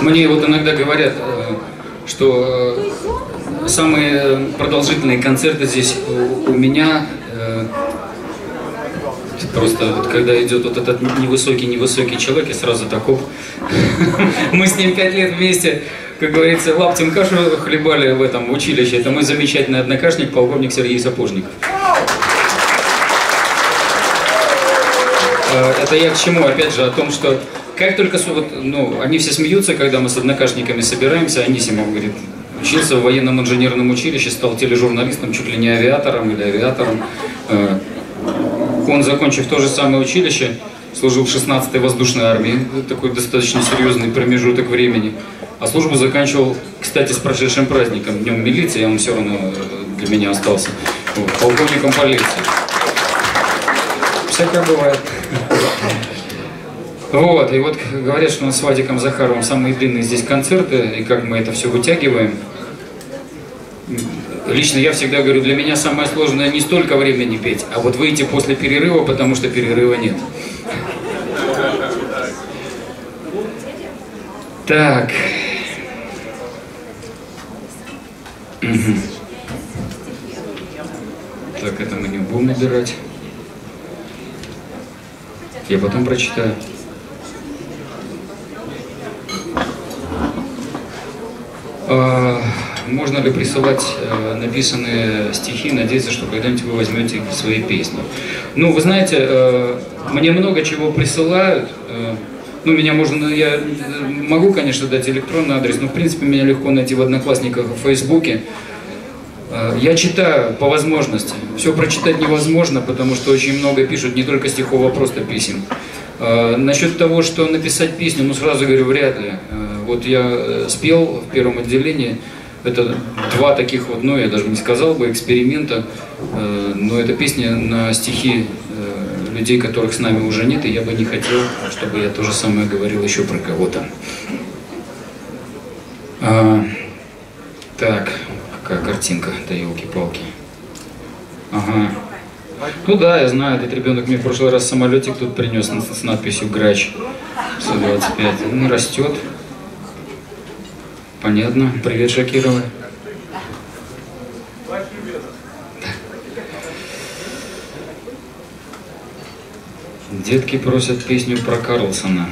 Мне вот иногда говорят, э, что э, самые продолжительные концерты здесь у меня э, просто вот когда идет вот этот невысокий-невысокий человек, и сразу так оп. Мы с ним пять лет вместе, как говорится, лаптем кашу хлебали в этом училище. Это мой замечательный однокашник, полковник Сергей Сапожников. Это я к чему? Опять же, о том, что как только, вот, ну, они все смеются, когда мы с однокашниками собираемся, Анисимов говорит, учился в военном инженерном училище, стал тележурналистом, чуть ли не авиатором или авиатором. Э, он, закончив то же самое училище, служил в 16-й воздушной армии, такой достаточно серьезный промежуток времени. А службу заканчивал, кстати, с прошедшим праздником, Днем милиции, он все равно э, для меня остался, вот, полковником полиции. Всякое бывает. Вот, и вот говорят, что у нас с Вадиком Захаровым самые длинные здесь концерты, и как мы это все вытягиваем. Лично я всегда говорю, для меня самое сложное не столько времени петь, а вот выйти после перерыва, потому что перерыва нет. Так. Так, это мы не будем набирать. Я потом прочитаю. Можно ли присылать э, написанные стихи, надеяться, что когда-нибудь вы возьмете свои песни? Ну, вы знаете, э, мне много чего присылают. Э, ну, меня можно, я могу, конечно, дать электронный адрес, но, в принципе, меня легко найти в Одноклассниках, в Фейсбуке. Я читаю по возможности. Все прочитать невозможно, потому что очень много пишут, не только стихов, а просто писем. Насчет того, что написать песню, ну, сразу говорю, вряд ли. Вот я э, спел в первом отделении, это два таких вот, ну я даже не сказал бы, эксперимента, э, но это песня на стихи э, людей, которых с нами уже нет, и я бы не хотел, чтобы я то же самое говорил еще про кого-то. А, так, какая картинка, да елки-палки. Ага. Ну да, я знаю, этот ребенок мне в прошлый раз самолетик тут принес с надписью «Грач» 125. Он растет. Понятно. Привет, Шакирова. Детки просят песню про Карлсона.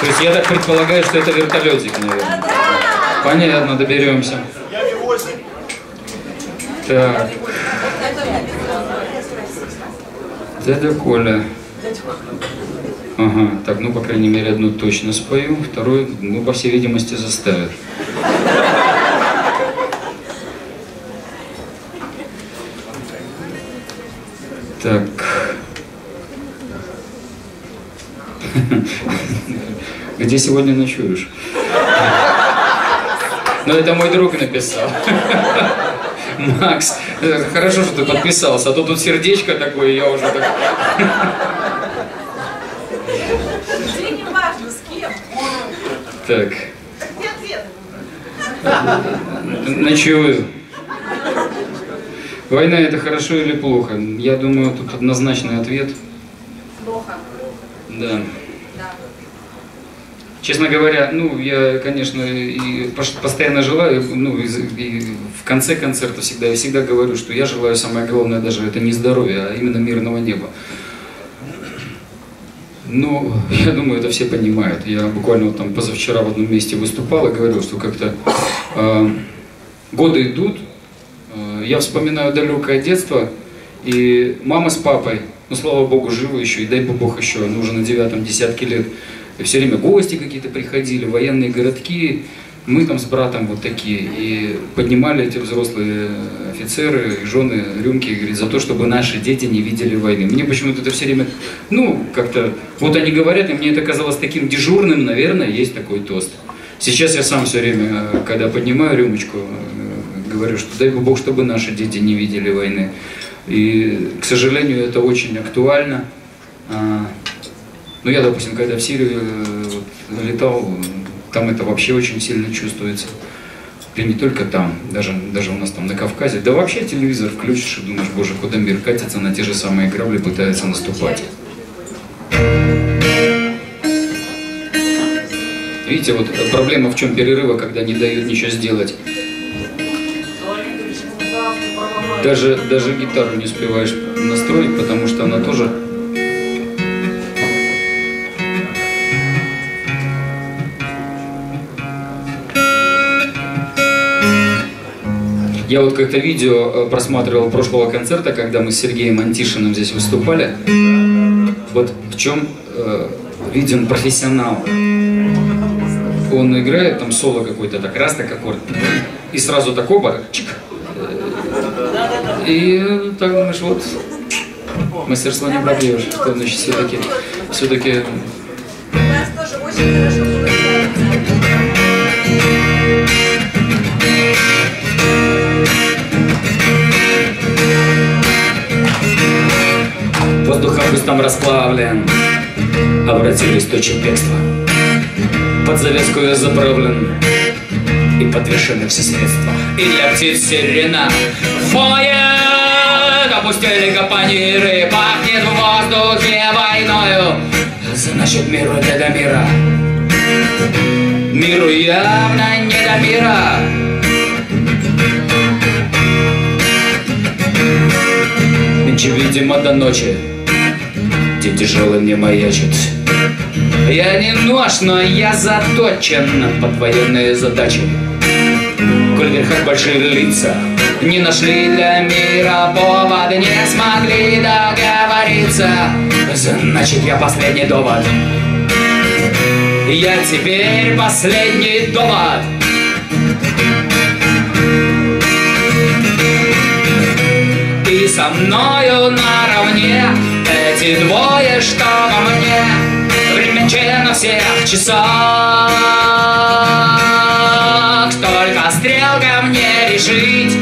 То есть я так предполагаю, что это вертолетик, наверное. Понятно, доберемся. Так. Дядя Коля. Ага, так, ну, по крайней мере, одну точно спою, вторую, ну, по всей видимости, заставят. Так. Где сегодня ночуешь? Ну, это мой друг написал. Макс, хорошо, что ты подписался, а то тут сердечко такое, я уже так... Так. Ночую. Война это хорошо или плохо? Я думаю, тут однозначный ответ. Плохо. Да. Честно говоря, ну, я, конечно, и постоянно желаю, ну, и, и в конце концерта всегда, я всегда говорю, что я желаю самое главное даже это не здоровья, а именно мирного неба. Ну, я думаю, это все понимают. Я буквально вот там позавчера в одном месте выступал и говорил, что как-то э, годы идут, э, я вспоминаю далекое детство, и мама с папой, ну, слава богу, живы еще, и дай бог еще, ну, уже на девятом десятке лет, и все время гости какие-то приходили, военные городки, мы там с братом вот такие. И поднимали эти взрослые офицеры жены рюмки говорит, за то, чтобы наши дети не видели войны. Мне почему-то это все время, ну, как-то, вот они говорят, и мне это казалось таким дежурным, наверное, есть такой тост. Сейчас я сам все время, когда поднимаю рюмочку, э, говорю, что дай Бог, чтобы наши дети не видели войны. И, к сожалению, это очень актуально. А, ну, я, допустим, когда в Сирию э, летал, там это вообще очень сильно чувствуется. И не только там, даже, даже у нас там на Кавказе. Да вообще телевизор включишь и думаешь, боже, куда мир катится, на те же самые грабли пытается наступать. Видите, вот проблема в чем перерыва, когда не дают ничего сделать. Даже, даже гитару не успеваешь настроить, потому что она тоже Я вот как-то видео э, просматривал прошлого концерта, когда мы с Сергеем Антишиным здесь выступали. Вот в чем э, виден профессионал. Он играет там соло какой-то, так раз так аккорд, и сразу так оба, чик. И так думаешь, вот мастерство не пробьешь, что значит все-таки все-таки У нас Воздух там расплавлен. Обратились точек бегства Под завеску я заправлен. И подвешены все средства. И для птиц сирена. Воет! Опустили капониры. Пахнет в воздухе войною. Значит миру не до мира. Миру явно не до мира. Нынче, видимо, до ночи День тяжелый мне маячит Я не нож, но я заточен Под военные задачи. Коль верхах большие лица Не нашли для мира повод Не смогли договориться. Значит, я последний довод. Я теперь последний довод. Ты со мною наравне Эти двое, что во мне Временче на всех часах. Только стрелка мне решить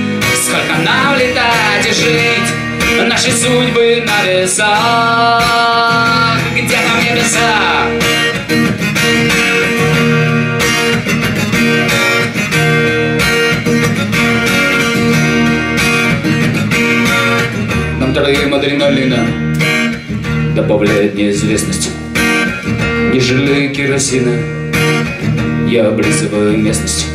Сколько нам летать и жить. Наши судьбы на весах. Где там небеса? Нам троим адреналина Добавляет неизвестность. Не жалею керосина Я облизываю местность.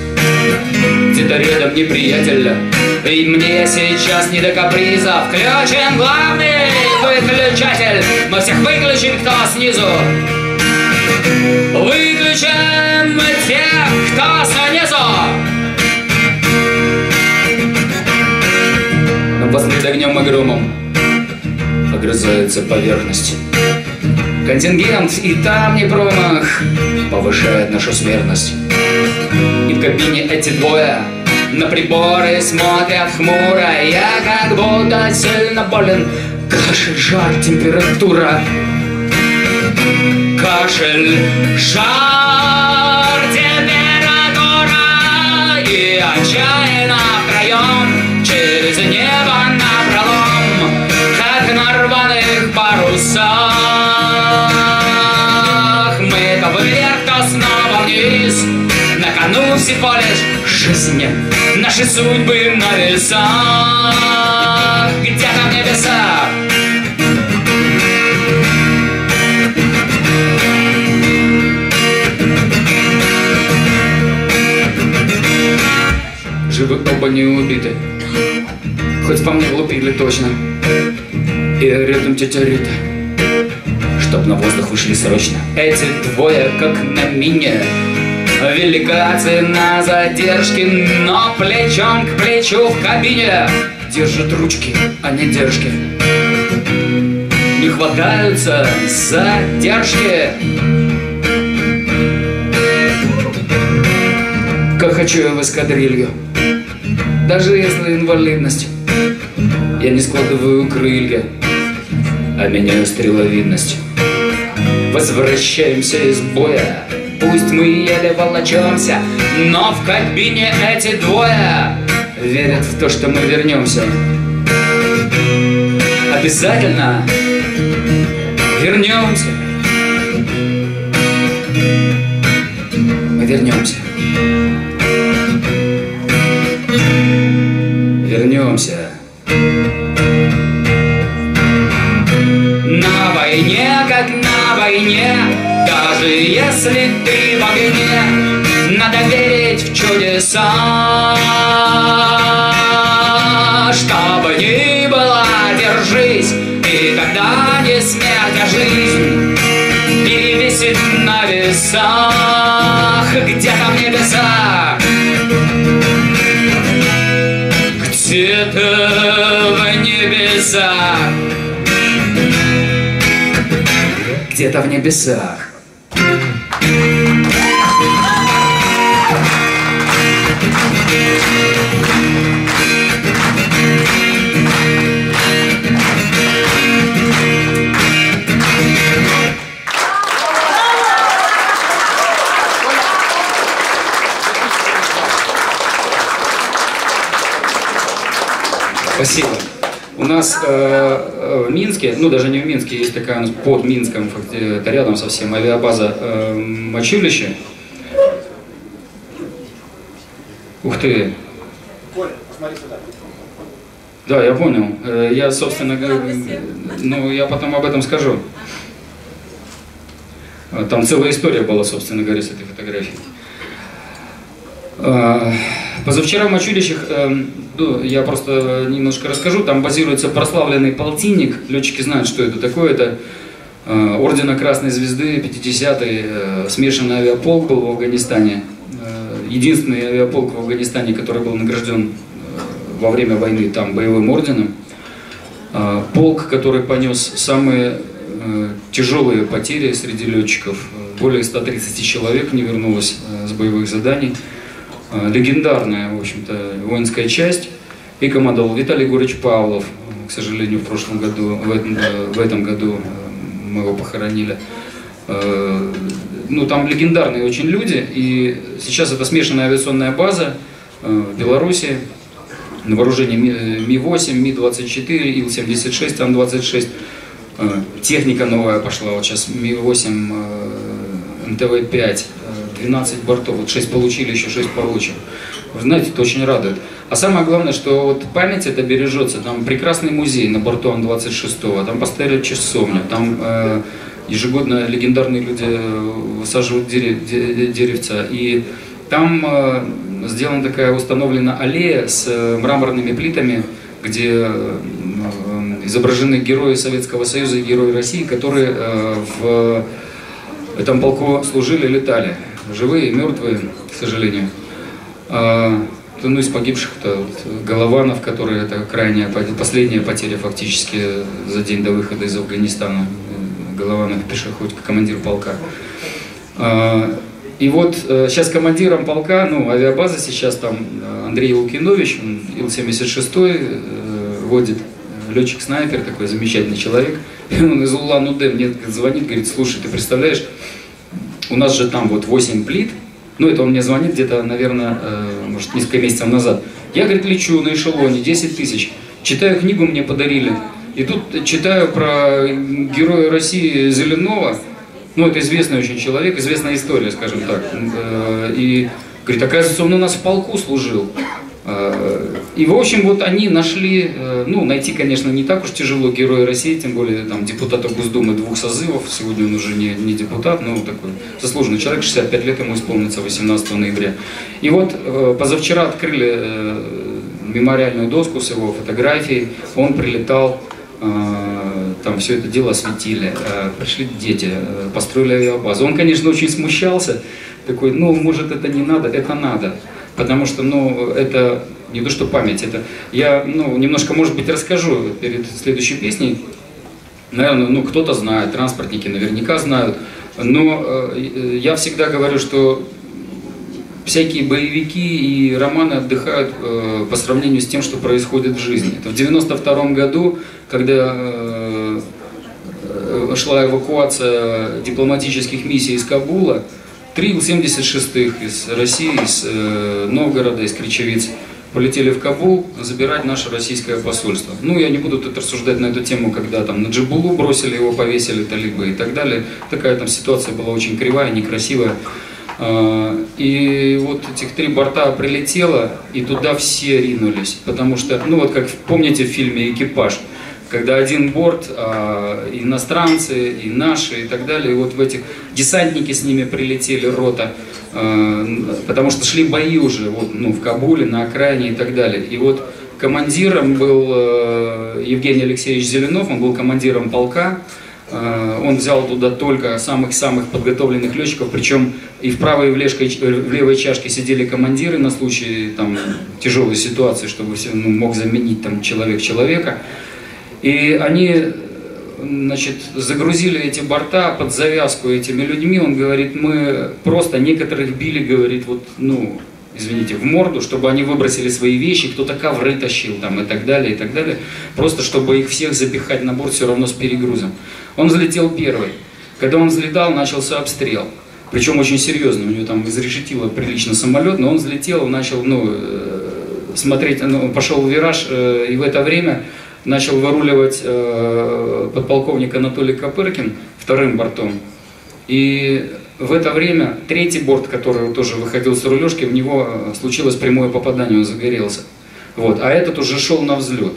Где-то рядом неприятеля И мне сейчас не до каприза. Включен главный выключатель Мы всех выключим, кто снизу. Выключим тех, кто снизу. Но после огнем и громом Огрызается поверхность. Контингент и там не промах Повышает нашу смертность. И в кабине эти двое На приборы смотрят хмуро. Я как будто сильно болен. Кашель, жар, температура. Кашель, жар, всего лишь жизнь Наши судьбы на весах Где там небеса? Живы оба не убиты. Хоть по мне влупили точно. И рядом тетя Рита. Чтоб на воздух вышли срочно. Эти двое как на мине Велика цена задержки Но плечом к плечу в кабине. Держат ручки, а не держки. Не хватаются задержки. Хочу я в эскадрилью. Даже если инвалидность, я не складываю крылья, а меняю стреловидность. Возвращаемся из боя, пусть мы еле волочемся, но в кабине эти двое верят в то, что мы вернемся. Обязательно вернемся. Мы вернемся. Вернемся. Огне, надо верить в чудеса. Чтобы ни было, держись, и когда не смерть, а жизнь перевесит на весах, где-то в небесах. Где-то в небесах Где-то в небесах нас э, э, в Минске, ну даже не в Минске, есть такая у нас под Минском, это рядом совсем, авиабаза э, Мочилище. Ух ты. Да, я понял. Э, Я, собственно, говоря, ну, я потом об этом скажу. Э, Там целая история была, собственно говоря, с этой фотографией. Э, Позавчера в Мачулищах, э, ну, я просто немножко расскажу, там базируется прославленный полтинник, летчики знают, что это такое, это э, Ордена Красной Звезды, 50-й э, смешанный авиаполк был в Афганистане, Э, единственный авиаполк в Афганистане, который был награжден э, во время войны там боевым орденом. Э, Полк, который понес самые э, тяжелые потери среди летчиков, Э, более 130 человек не вернулось э, с боевых заданий. Э, легендарная, в общем-то, воинская часть. И командовал Виталий Егорович Павлов. К сожалению, в прошлом году, в этом, э, в этом году э, мы его похоронили. Ну, там легендарные очень люди. И сейчас это смешанная авиационная база в Беларуси. На вооружении Ми- э, Ми-8, Ми-24, Ил-76, Ан-26. Э, Техника новая пошла. Вот сейчас Ми-8, э, МТВ-5, э, 12 бортов. Вот 6 получили, еще 6 получим. Вы знаете, это очень радует. А самое главное, что вот память это бережется. Там прекрасный музей на борту Ан-26, там поставили часовню, там э, ежегодно легендарные люди э, высаживают дере- де- деревца. И там э, сделана такая установлена аллея с э, мраморными плитами, где э, э, изображены герои Советского Союза и герои России, которые э, в этом полку служили, летали. Живые и мертвые, к сожалению. А, ну, из погибших-то вот, Голованов, который это крайняя, по- последняя потеря фактически за день до выхода из Афганистана. Голованов пешеходник, командир полка. А, И вот э, сейчас командиром полка, ну, авиабаза сейчас там э, Андрей Лукинович, он Ил-76 э, водит, летчик-снайпер, такой замечательный человек. И он из Улан-Удэ мне звонит, говорит, слушай, ты представляешь, у нас же там вот 8 плит, ну это он мне звонит где-то, наверное, э, может несколько месяцев назад. Я, говорит, лечу на эшелоне, 10 тысяч, читаю книгу, мне подарили. И тут читаю про героя России Зеленого, ну это известный очень человек, известная история, скажем так. Э, И говорит, оказывается, он у нас в полку служил. Э, И, в общем, вот они нашли, э, ну, найти, конечно, не так уж тяжело героя России, тем более там депутата Госдумы двух созывов, сегодня он уже не, не депутат, но такой заслуженный человек, 65 лет ему исполнится 18 ноября. И вот э, позавчера открыли э, мемориальную доску с его фотографией, он прилетал там все это дело осветили, пришли дети, построили авиабазу. Он, конечно, очень смущался, такой, ну, может, это не надо, это надо. Потому что, ну, это не то, что память, это... Я, ну, немножко, может быть, расскажу перед следующей песней. Наверное, ну, кто-то знает, транспортники наверняка знают. Но э, я всегда говорю, что всякие боевики и романы отдыхают э, по сравнению с тем, что происходит в жизни. Это в 92 году, когда э, э, шла эвакуация дипломатических миссий из Кабула, три Ил-76 из России, из э, Новгорода, из Кричевиц полетели в Кабул забирать наше российское посольство. Ну, я не буду тут рассуждать на эту тему, когда там на Джибулу бросили его, повесили талибы и так далее. Такая там ситуация была очень кривая, некрасивая. А, и вот этих три борта прилетело, и туда все ринулись. Потому что, ну вот как помните в фильме «Экипаж», когда один борт, а, иностранцы, и наши, и так далее, и вот в этих десантники с ними прилетели, рота, а, потому что шли бои уже вот, ну, в Кабуле, на окраине и так далее. И вот командиром был э, Евгений Алексеевич Зеленов, он был командиром полка, Э, он взял туда только самых-самых подготовленных летчиков, причем и в правой, и в, левой, в левой чашке сидели командиры на случай там, тяжелой ситуации, чтобы все, ну, мог заменить там, человек человека. И они значит, загрузили эти борта под завязку этими людьми. Он говорит, мы просто некоторых били, говорит, вот, ну, извините, в морду, чтобы они выбросили свои вещи, кто-то ковры тащил там и так далее, и так далее, просто чтобы их всех запихать на борт все равно с перегрузом. Он взлетел первый. Когда он взлетал, начался обстрел. Причем очень серьезно, у него там изрешетило прилично самолет, но он взлетел, начал, ну, э, смотреть, ну, пошел в вираж, э, и в это время начал выруливать э, подполковник Анатолий Копыркин вторым бортом. И в это время третий борт, который тоже выходил с рулежки, в него э, случилось прямое попадание, он загорелся. Вот. А этот уже шел на взлет.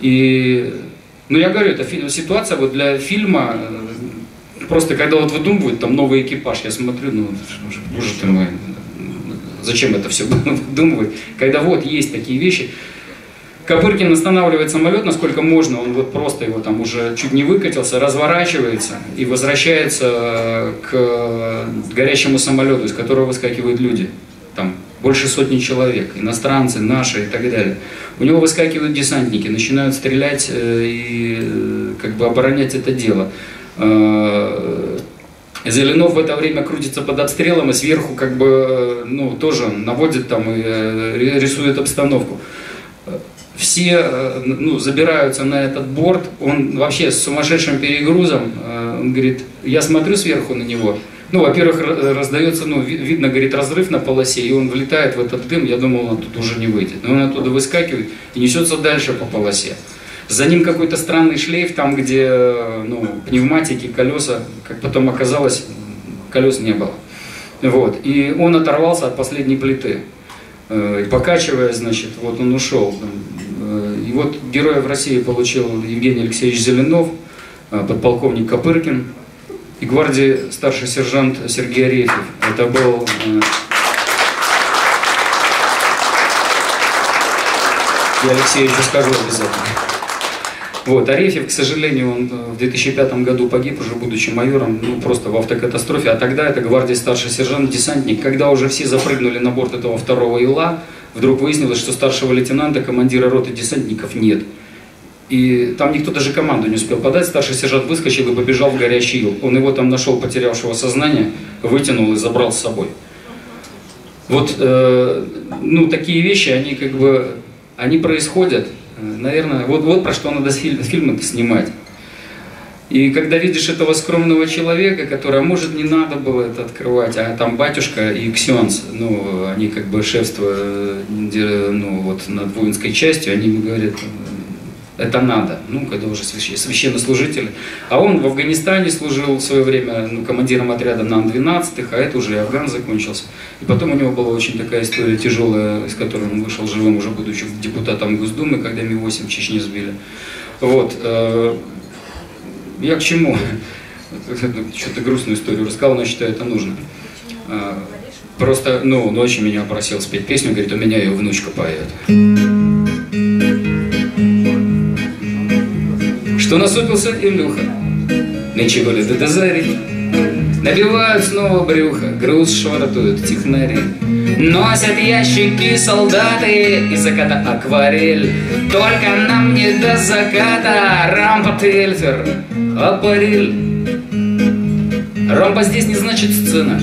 И, ну я говорю, это ситуация вот для фильма, э, просто когда вот выдумывают там новый экипаж, я смотрю, ну, боже ты мой, зачем это все выдумывать, когда вот есть такие вещи, Копыркин останавливает самолет, насколько можно, он вот просто его там уже чуть не выкатился, разворачивается и возвращается э, к горящему самолету, из которого выскакивают люди. Там больше сотни человек, иностранцы, наши и так далее. У него выскакивают десантники, начинают стрелять э, и э, как бы оборонять это дело. Зеленов в это время крутится под обстрелом и сверху как бы ну, тоже наводит там и рисует обстановку все э, ну, забираются на этот борт, он вообще с сумасшедшим перегрузом, э, он говорит, я смотрю сверху на него, ну, во-первых, раздается, ну, видно, говорит, разрыв на полосе, и он влетает в этот дым, я думал, он тут уже не выйдет. Но он оттуда выскакивает и несется дальше по полосе. За ним какой-то странный шлейф, там, где, ну, пневматики, колеса, как потом оказалось, колес не было. Вот. И он оторвался от последней плиты. Э, и покачивая, значит, вот он ушел. Вот героев России получил Евгений Алексеевич Зеленов, э, подполковник Копыркин и гвардии старший сержант Сергей Арефьев. Это был э, я Алексеевичу скажу обязательно. Вот, Арефьев, к сожалению, он э, в 2005 году погиб, уже будучи майором, ну, просто в автокатастрофе. А тогда это гвардия старший сержант, десантник. Когда уже все запрыгнули на борт этого второго ила, вдруг выяснилось, что старшего лейтенанта, командира роты десантников нет. И там никто даже команду не успел подать, старший сержант выскочил и побежал в горящий ил. Он его там нашел, потерявшего сознание, вытянул и забрал с собой. Вот, э, ну, такие вещи, они как бы, они происходят, наверное, вот, вот про что надо фильм, фильмы снимать. И когда видишь этого скромного человека, который, может, не надо было это открывать, а там батюшка и ксенс, ну, они как бы шефство ну, вот, над воинской частью, они ему говорят, это надо, ну, когда уже священнослужители. А он в Афганистане служил в свое время ну, командиром отряда на Ан-12, а это уже и Афган закончился. И потом у него была очень такая история тяжелая, из которой он вышел живым, уже будучи депутатом Госдумы, когда Ми-8 в Чечне сбили. Вот. Я к чему? Что-то грустную историю рассказал, но считаю, это нужно. А, просто, ну, ночью меня просил спеть песню, говорит, у меня ее внучка поет. Что насупился Илюха, ничего ли до дозари, Набивают снова брюхо, груз швартуют технари. Носят ящики солдаты и заката акварель. Только нам не до заката рампа тельфер, апарель. Рампа здесь не значит сцена,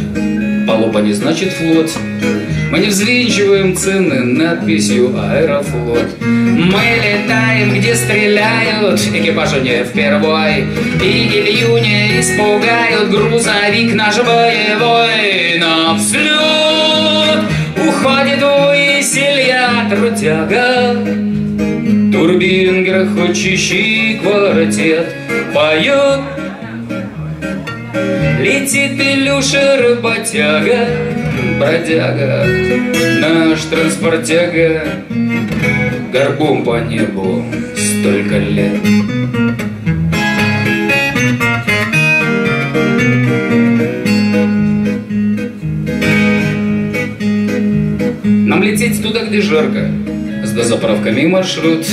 палуба не значит флот. Мы не взвинчиваем цены надписью «Аэрофлот». Мы летаем, где стреляют, экипажу не впервой. И Илью не испугают, грузовик наш боевой. На взлет уходит ввысь Илья Трутяга. Турбин грохочущий квартет поет Летит Илюша работяга, бродяга, наш транспортяга, горбом по небу столько лет. Туда, где жарко, с дозаправками маршрут.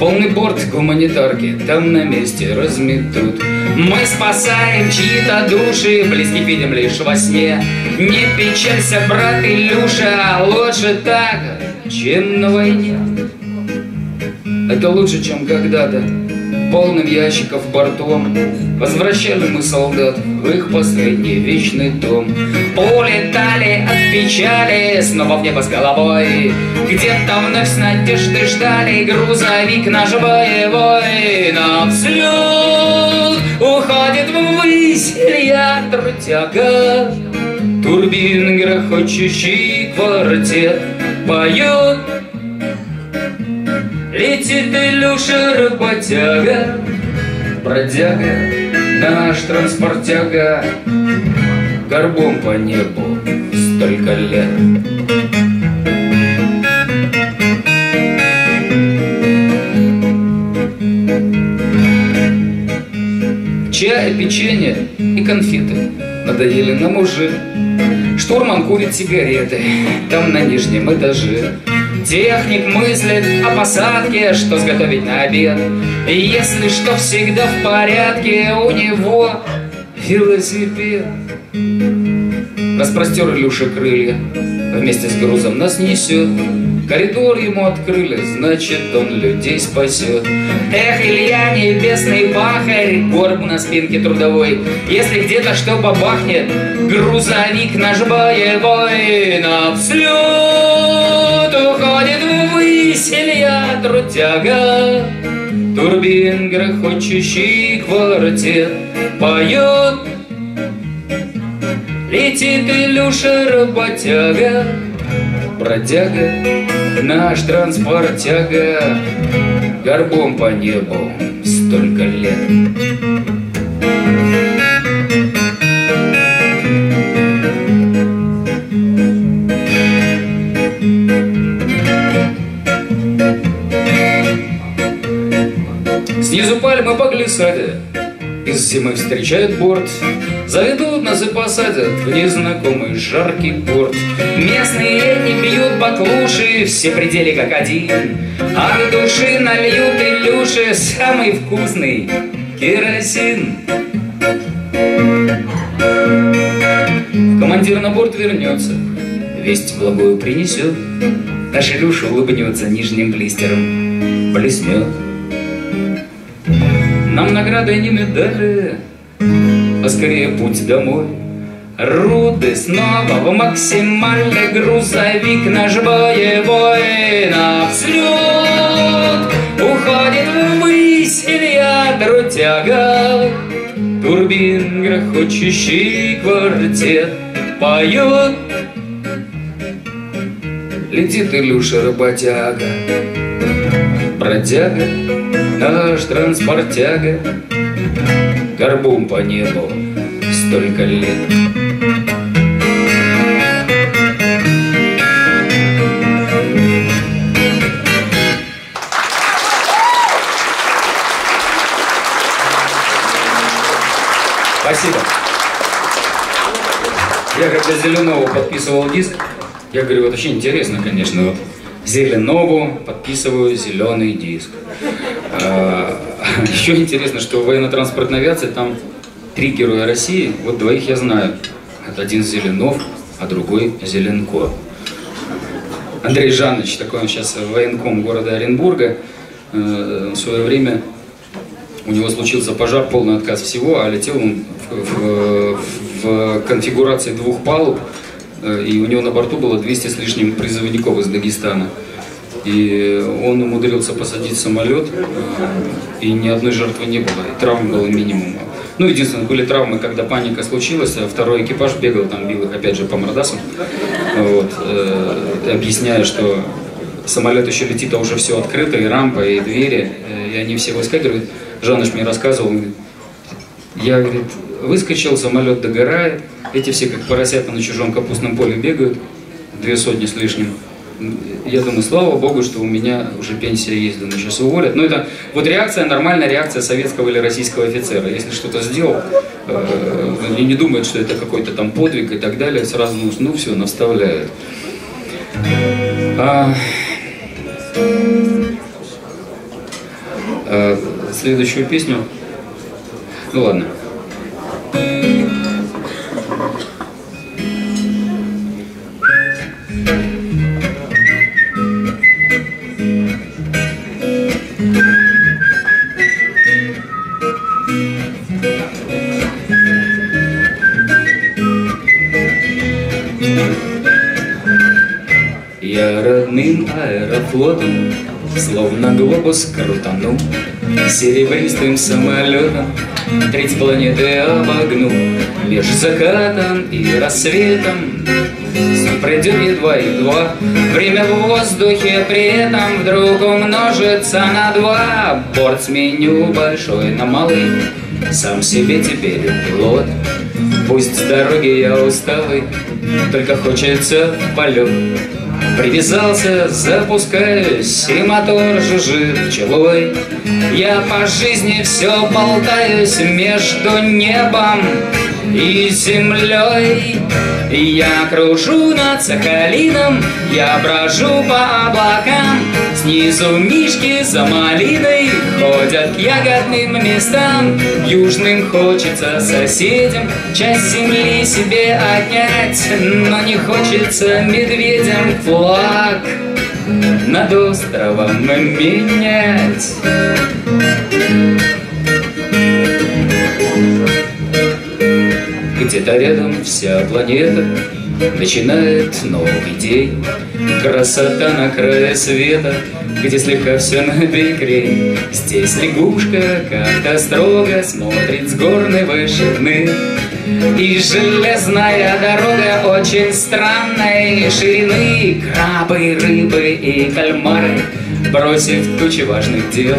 Полный борт гуманитарки там на месте разметут. Мы спасаем чьи-то души, близких видим лишь во сне. Не печалься, брат Илюша, лучше так, чем на войне. Это лучше, чем когда-то полным ящиков бортом. Возвращали мы солдат в их последний вечный дом. Улетали от печали снова в небо с головой. Где-то вновь с надеждой ждали грузовик наш боевой. На взлет уходит ввысь Илья Трутяга Турбин грохочущий квартет поет Летит Илюша работяга, бродяга, наш транспортяга, Горбом по небу столько лет. Чай, печенье и конфеты надоели нам уже. Штурман курит сигареты там на нижнем этаже. Техник мыслит о посадке, что сготовить на обед. И если что всегда в порядке, у него велосипед. Распростер Илюша крылья, вместе с грузом нас несет. Коридор ему открыли, значит, он людей спасет. Эх, Илья, небесный пахарь, горб на спинке трудовой. Если где-то что побахнет, грузовик наш боевой на взлет ввысь Илья трутяга. Турбин грохочущий квартет поет Летит Илюша работяга, бродяга, наш транспортяга, горбом по небу столько лет. Глиссаде, из зимы встречают борт, Заведут нас и посадят в незнакомый жаркий порт. Местные не пьют баклуши, все пределы как один, А в души нальют Илюши самый вкусный керосин. Командир на борт вернется, весть благую принесет, Наш Илюша улыбнется нижним блистером, блеснет. Нам награды не медали, а скорее путь домой. Руды снова в максимальный грузовик наш боевой на взлет Уходит ввысь Илья Трутяга Турбин грохочущий квартет поет. Летит Илюша работяга Бродяга, наш транспортяга Горбом по небу столько лет Спасибо. Я когда Зеленову подписывал диск, я говорю, вот очень интересно, конечно, вот Зеленову подписываю зеленый диск. А, еще интересно, что военно-транспортная авиация, там три героя России, вот двоих я знаю. Это один Зеленов, а другой Зеленко. Андрей Жанович, такой он сейчас военком города Оренбурга, э, в свое время у него случился пожар, полный отказ всего, а летел он в, в, в конфигурации двух палуб, э, и у него на борту было 200 с лишним призывников из Дагестана. И он умудрился посадить самолет, э, и ни одной жертвы не было, и травм было минимум. Ну, единственное, были травмы, когда паника случилась, а второй экипаж бегал, там бил их опять же по мордасам, вот, э, объясняя, что самолет еще летит, а уже все открыто, и рампа, и двери, э, и они все выскакивают. Жаныч мне рассказывал, говорит, я, говорит, выскочил, самолет догорает, эти все как поросята на чужом капустном поле бегают, две сотни с лишним. Я думаю, слава богу, что у меня уже пенсия есть, думаю, сейчас уволят. Но это вот реакция, нормальная реакция советского или российского офицера. Если что-то сделал, э, и не думает, что это какой-то там подвиг и так далее, сразу, ну, ну все, наставляют. А, а, следующую песню. Ну ладно. Родным аэрофлотом Словно глобус крутану Серебристым самолетом Треть планеты обогну Меж закатом и рассветом Сон пройдет едва-едва Время в воздухе при этом Вдруг умножится на два. Борт сменю большой на малый Сам себе теперь пилот. Пусть с дороги я усталый Только хочется в полет Привязался, запускаюсь, и мотор жужжит пчелой. Я по жизни все болтаюсь между небом и землей. Я кружу над Сахалином, я брожу по облакам, Снизу мишки за малиной ходят к ягодным местам. Южным хочется соседям часть земли себе отнять, Но не хочется медведям флаг над островом менять. Где-то рядом вся планета Начинает новый день Красота на крае света Где слегка все на бекрень Здесь лягушка как-то строго Смотрит с горной вышины. И железная дорога Очень странной ширины Крабы, рыбы и кальмары Бросив тучи важных дел.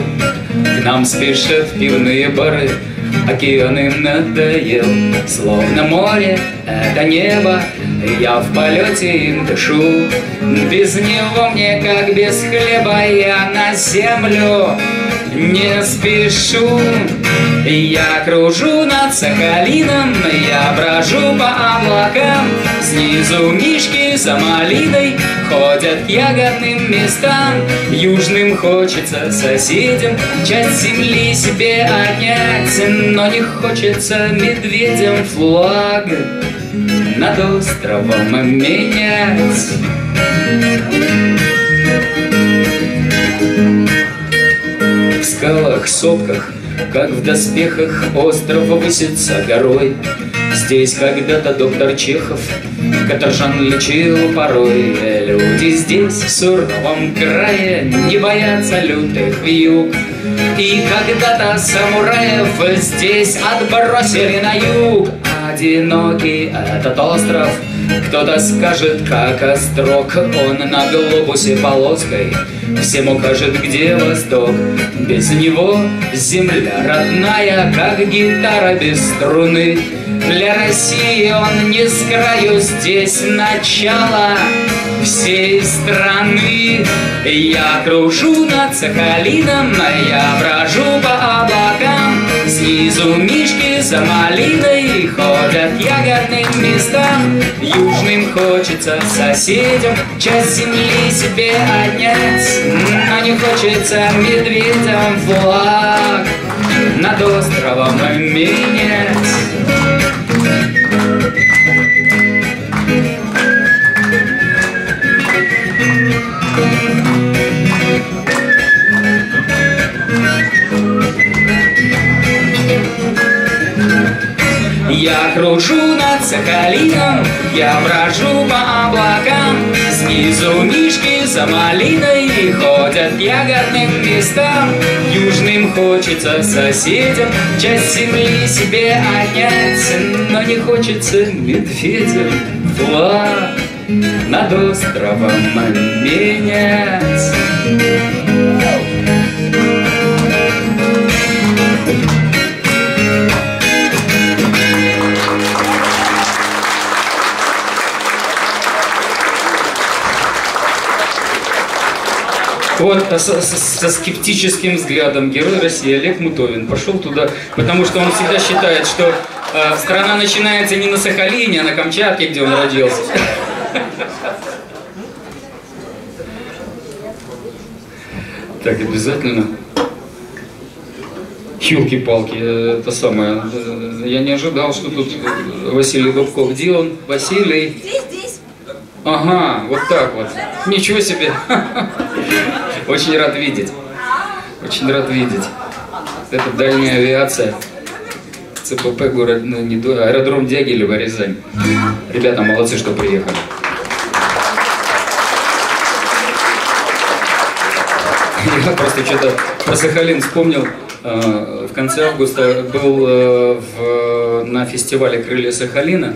К нам спешат пивные бары Океан им надоел, словно море, это небо, Я в полете им дышу. Без него мне, как без хлеба, я на землю не спешу. Я кружу над Сахалином, я брожу по облакам, Снизу мишки за малиной ходят к ягодным местам. Южным хочется соседям часть земли себе отнять, Но не хочется медведям флаг над островом менять. В скалах, сопках как в доспехах остров высится горой. Здесь когда-то доктор Чехов Каторжан лечил порой. Люди здесь, в суровом крае, Не боятся лютых вьюг. И когда-то самураев здесь отбросили на юг. Одинокий этот остров кто-то скажет, как острог Он на глобусе полоской Всем укажет, где восток Без него земля родная Как гитара без струны Для России он не с краю Здесь начало всей страны. Я кружу над Сахалином Я брожу по облакам. Снизу мишки за малиной Ходят ягодным местам. Южным хочется соседям Часть земли себе отнять Но не хочется медведям флаг. Над островом менять Кружу над Сахалином, я брожу по облакам. Снизу мишки за малиной ходят ягодным местам. Южным хочется соседям часть земли себе отнять, но не хочется медведям флаг над островом менять. Вот со, со скептическим взглядом герой России Олег Мутовин пошел туда, потому что он всегда считает, что э, страна начинается не на Сахалине, а на Камчатке, где он родился. Так, обязательно. Хилки-палки, это самое. Я не ожидал, что тут Василий Дубков. Где он? Василий? Здесь, здесь. Ага, вот так вот. Ничего себе. Очень рад видеть. Очень рад видеть. Это дальняя авиация. ЦПП город, ну, не, аэродром Дягилева, Рязань. Ребята, молодцы, что приехали. Я просто что-то про Сахалин вспомнил. Э, в конце августа был э, в, на фестивале «Крылья Сахалина».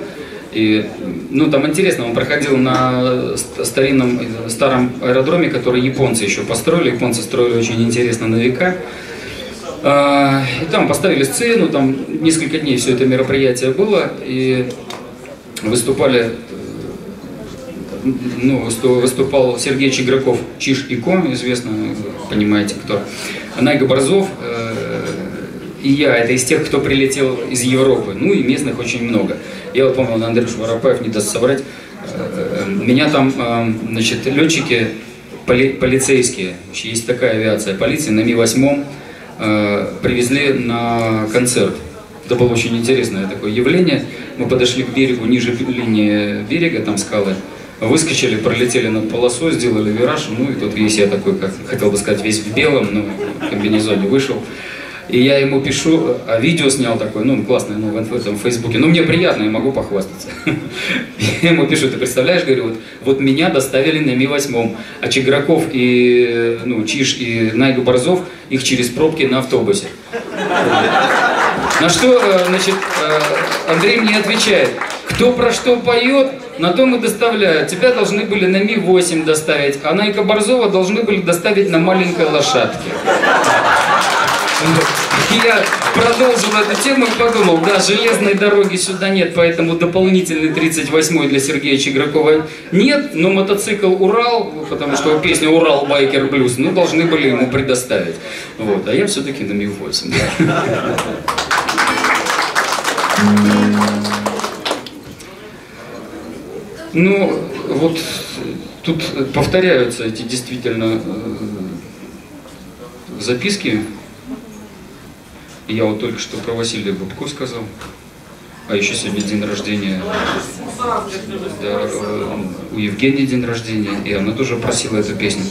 И, ну, там интересно, он проходил на старинном, старом аэродроме, который японцы еще построили. Японцы строили очень интересно на века. А, и там поставили сцену, там несколько дней все это мероприятие было. И выступали ну, выступал Сергей Чиграков, Чиш и Ко, известно, понимаете кто. Найга Борзов э, и я, это из тех, кто прилетел из Европы, ну и местных очень много. Я вот помню, Андрей Воропаев не даст соврать, э, меня там, э, значит, летчики поли, полицейские, есть такая авиация, полиции на Ми-8 э, привезли на концерт. Это было очень интересное такое явление. Мы подошли к берегу, ниже линии берега, там скалы, выскочили, пролетели над полосой, сделали вираж, ну и тут весь я такой, как хотел бы сказать, весь в белом, но в комбинезоне вышел. И я ему пишу, а видео снял такое, ну, классное, ну, в этом Фейсбуке. Ну, мне приятно, я могу похвастаться. Я ему пишу, ты представляешь, говорю, вот, вот меня доставили на Ми-8, а Чиграков и, ну, Чиш и Найгу Борзов, их через пробки на автобусе. На что, э, значит, э, Андрей мне отвечает, кто про что поет, на то мы доставляют. Тебя должны были на Ми-8 доставить, а Найка Борзова должны были доставить на маленькой лошадке. Я продолжил эту тему и подумал, да, железной дороги сюда нет, поэтому дополнительный 38-й для Сергея Чигракова нет, но мотоцикл Урал, потому что песня Урал Байкер Блюз, ну, должны были ему предоставить. Вот, а я все-таки на Ми-8, да. Ну, вот тут повторяются эти действительно э, записки. Я вот только что про Василия Бубко сказал. А еще сегодня день рождения да, э, у Евгении день рождения, и она тоже просила эту песню.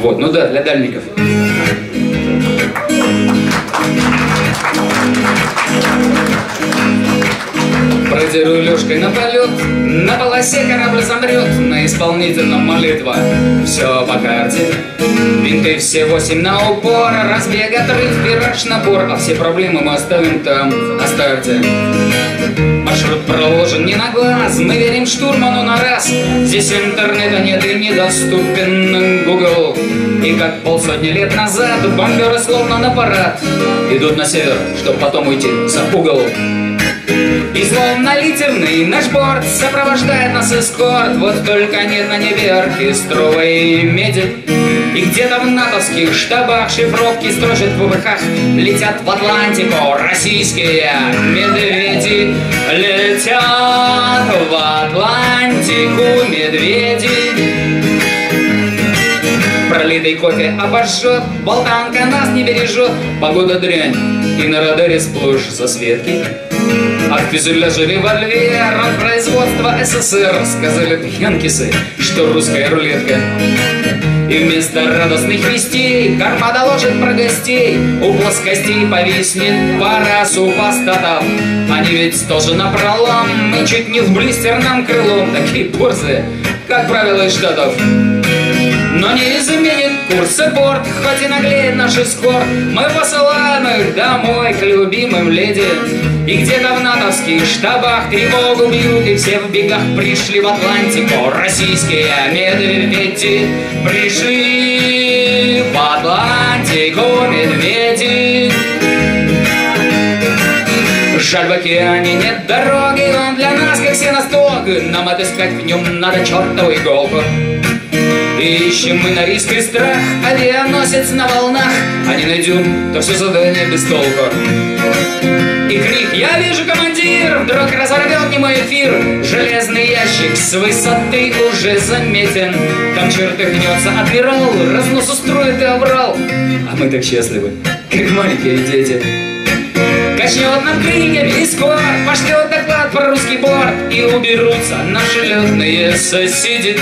Вот, ну да, для дальников. Прозирую лёжкой на полет, на полосе корабль замрет, на исполнительном молитва. Все по карте, винты все восемь на упор, разбег, отрыв, вираж, напор, а все проблемы мы оставим там, оставьте. Маршрут проложен не на глаз, мы верим штурману на раз. Здесь интернета нет и недоступен Google. И как полсотни лет назад бомберы словно на парад идут на север, чтобы потом уйти за угол. И словно литерный наш борт сопровождает нас эскорт Вот только нет на небе оркестровой меди. И где-то в натовских штабах шифровки строчат в ВВХ Летят в Атлантику российские медведи. Летят в Атлантику медведи Пролитый кофе обожжет, болтанка нас не бережет. Погода дрянь, и на радаре сплошь засветки. От фюзеляжа от производства СССР Сказали янкисы, что русская рулетка. И вместо радостных вестей Карма доложит про гостей. У плоскостей повиснет пара супостатов. Они ведь тоже напролом И чуть не в блистерном крылом. Такие борзые, как правило, из Штатов но не изменит курс и порт, хоть и наглеет наш эскорт. Мы посылаем их домой к любимым леди. И где-то в натовских штабах тревогу бьют, и все в бегах пришли в Атлантику. Российские медведи пришли в Атлантику медведи. Жаль, в океане нет дороги, он для нас как сеносток, Нам отыскать в нем надо чертову иголку. Ищем мы на риск и страх Авианосец на волнах. А не найдем, то все задание без толку. И крик «Я вижу, командир!» Вдруг разорвет не мой эфир. Железный ящик с высоты уже заметен. Там чертыхнется адмирал Разнос устроит и оврал А мы так счастливы, как маленькие дети Качнет нам крыльями и скоро Пошлет доклад про русский борт И уберутся наши летные соседи.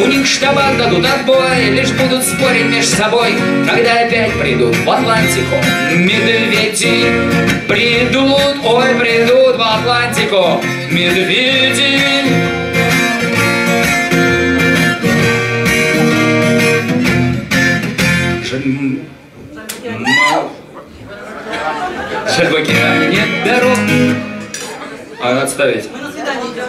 У них штабах дадут отбой Лишь будут спорить между собой. Когда опять придут в Атлантику Медведи Придут, ой, придут в Атлантику Медведи. Жаль, Жаль, в океане нет дорог. А отставить.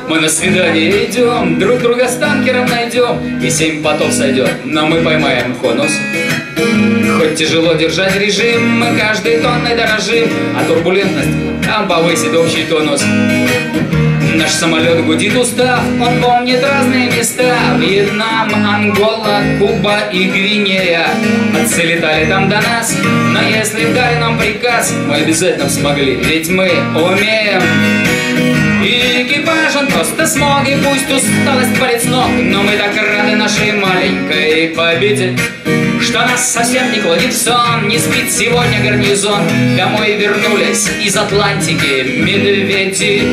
Мы на свидание идем. Друг друга с танкером найдем, и семь потов сойдет, но мы поймаем конус. Хоть тяжело держать режим, мы каждой тонной дорожим, а турбулентность там повысит общий тонус. Наш самолет гудит устав, он помнит разные места. Вьетнам, Ангола, Куба и Гвинея. Отцы летали там до нас, но если дали нам приказ Мы обязательно смогли, ведь мы умеем экипажем просто смог, и пусть усталость палит с ног. Но мы так рады нашей маленькой победе Что нас совсем не клонит в сон. Не спит сегодня гарнизон. Домой вернулись из Атлантики медведи.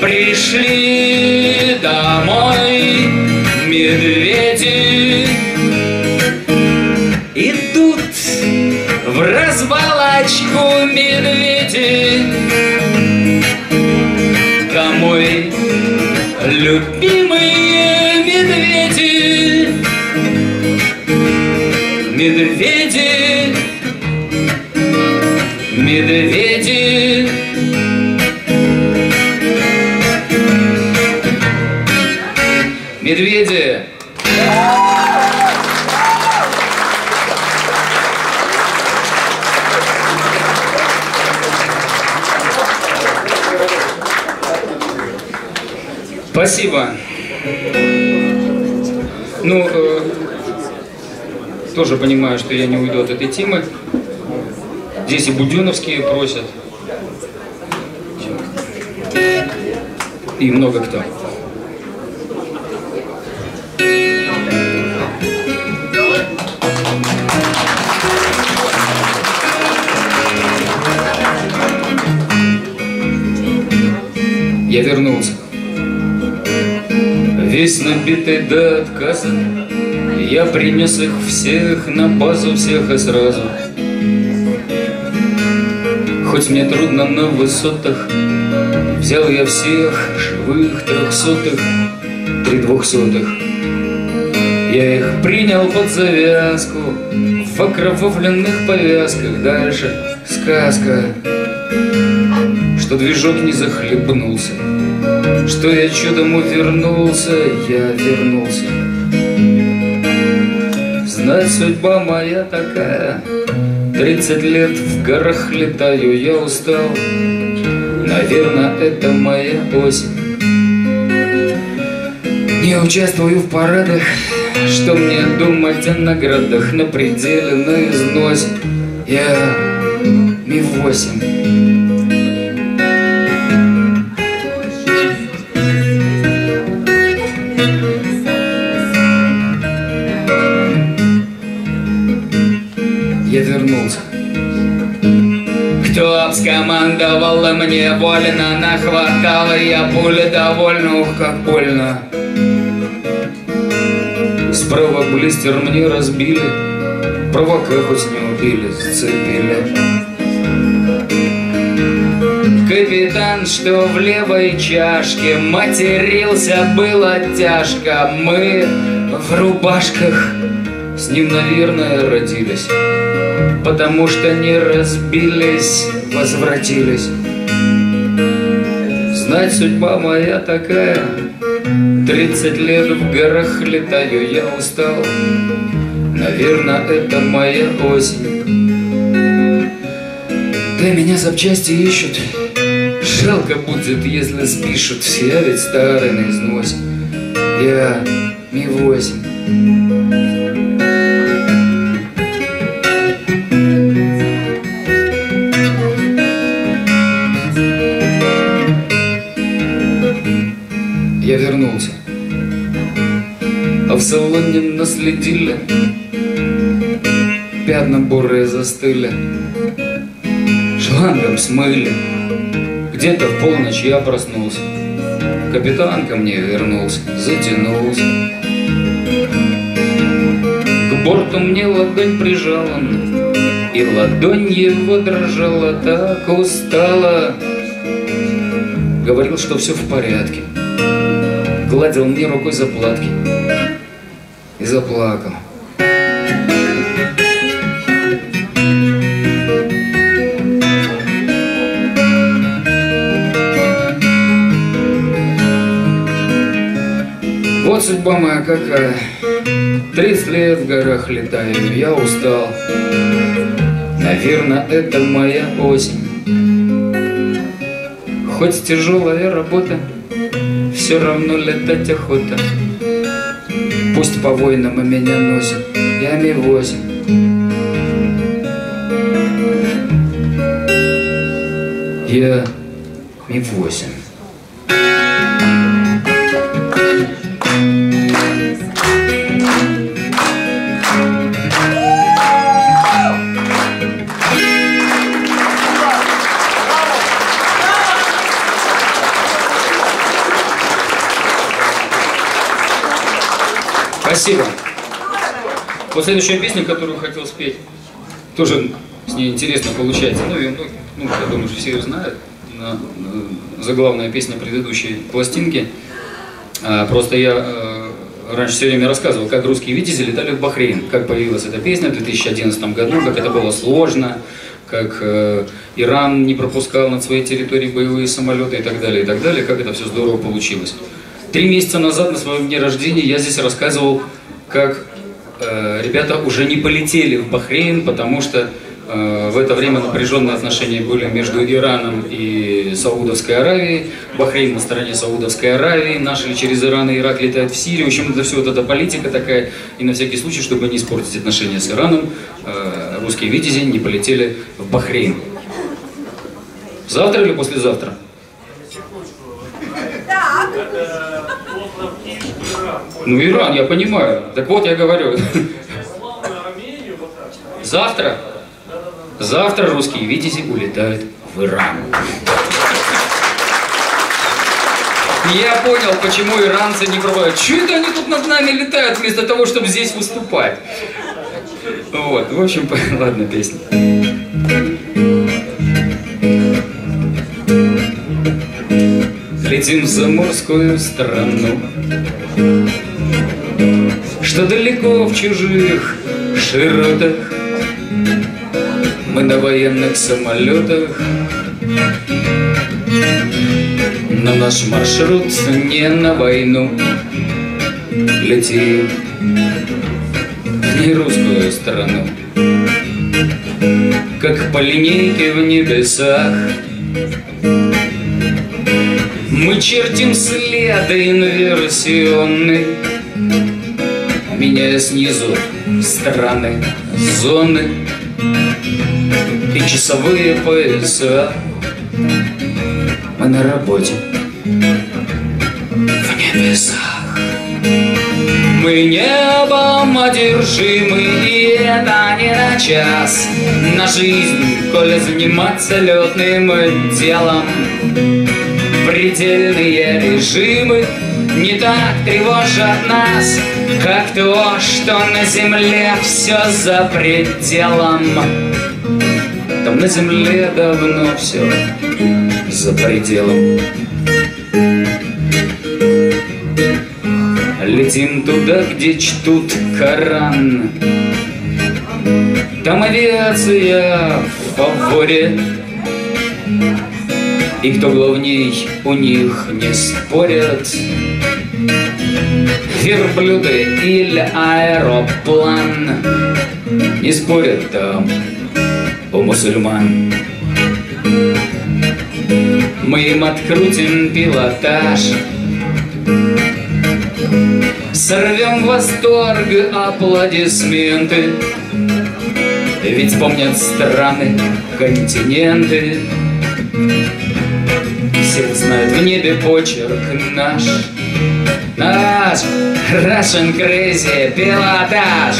Пришли домой медведи. Идут в развалочку медведи do Спасибо. Ну, э, тоже понимаю, что я не уйду от этой темы. Здесь и буденовские просят. И много кто. Я вернулся. Весь набитый до отказа. Я принес их всех на базу всех и сразу. Хоть мне трудно на высотах Взял я всех живых трехсотых Три двухсотых. Я их принял под завязку В окровавленных повязках. Дальше сказка Что движок не захлебнулся что я чудом увернулся, я вернулся. Знать, судьба моя такая, Тридцать лет в горах летаю, я устал. Наверное, это моя осень. Не участвую в парадах, что мне думать о наградах на пределе, на износе. Я Ми-8. Обскомандовал мне больно, нахватала я пули довольно, ух, как больно. Справа блистер мне разбили, провока хоть не убили, сцепили. Капитан, что в левой чашке Матерился было тяжко Мы в рубашках С ним, наверное, родились Потому что не разбились Возвратились. Знать, судьба моя такая. Тридцать лет в горах летаю, я устал. Наверное, это моя осень. Да меня запчасти ищут. Жалко будет, если спишут все, ведь старый наизусть. Я Ми-8. Я салоне наследили, пятна бурые застыли, шлангом смыли. Где-то в полночь я проснулся. Капитан ко мне вернулся, затянулся. К борту мне ладонь прижала, И ладонь его дрожала так устала. Говорил, что все в порядке. Гладил мне рукой заплатки заплакал. Вот судьба моя какая. Тридцать лет в горах летаю, я устал. Наверное, это моя осень. Хоть тяжелая работа, все равно летать охота. Пусть по войнам и меня носят, я Ми-8. Я Ми-8. Спасибо. Вот следующая песня, которую хотел спеть, тоже с ней интересно получается. Ну, ее многие, ну, я думаю, что все ее знают. На, на, заглавная песня предыдущей пластинки. А, просто я а, раньше все время рассказывал, как русские витязи летали в Бахрейн, как появилась эта песня в 2011 году, как это было сложно, как э, Иран не пропускал над своей территорией боевые самолеты и так далее, и так далее, как это все здорово получилось. Три месяца назад на своем дне рождения я здесь рассказывал, как э, ребята уже не полетели в Бахрейн, потому что э, в это время напряженные отношения были между Ираном и Саудовской Аравией. Бахрейн на стороне Саудовской Аравии, наши через Иран и Ирак летают в Сирию. В общем, это все вот эта политика такая. И на всякий случай, чтобы не испортить отношения с Ираном, э, русские витязи не полетели в Бахрейн. Завтра или послезавтра? Ну, Иран, я понимаю. Так вот, я говорю. Завтра, завтра русские витязи улетают в Иран. Я понял, почему иранцы не пробуют. Что это они тут над нами летают, вместо того, чтобы здесь выступать? Вот, в общем, ладно, песня. Летим в заморскую страну. Что далеко в чужих широтах. Мы на военных самолетах. Но наш маршрут не на войну. Летим в нерусскую страну. Как по линейке в небесах мы чертим следы инверсионный, Меняя снизу страны, зоны И часовые пояса. Мы на работе в небесах. Мы небом одержимы, и это не на час. На жизнь, коли заниматься летным делом, предельные режимы не так тревожат нас, как то, что на земле все за пределом. Там на земле давно все за пределом. Летим туда, где чтут Коран. Там авиация в фаворе. И кто главней, у них не спорят. Верблюды или аэроплан Не спорят там у мусульман. Мы им открутим пилотаж, Сорвем восторг, аплодисменты, Ведь помнят страны, континенты, Все знают. В небе почерк наш, Наш. Russian Crazy пилотаж.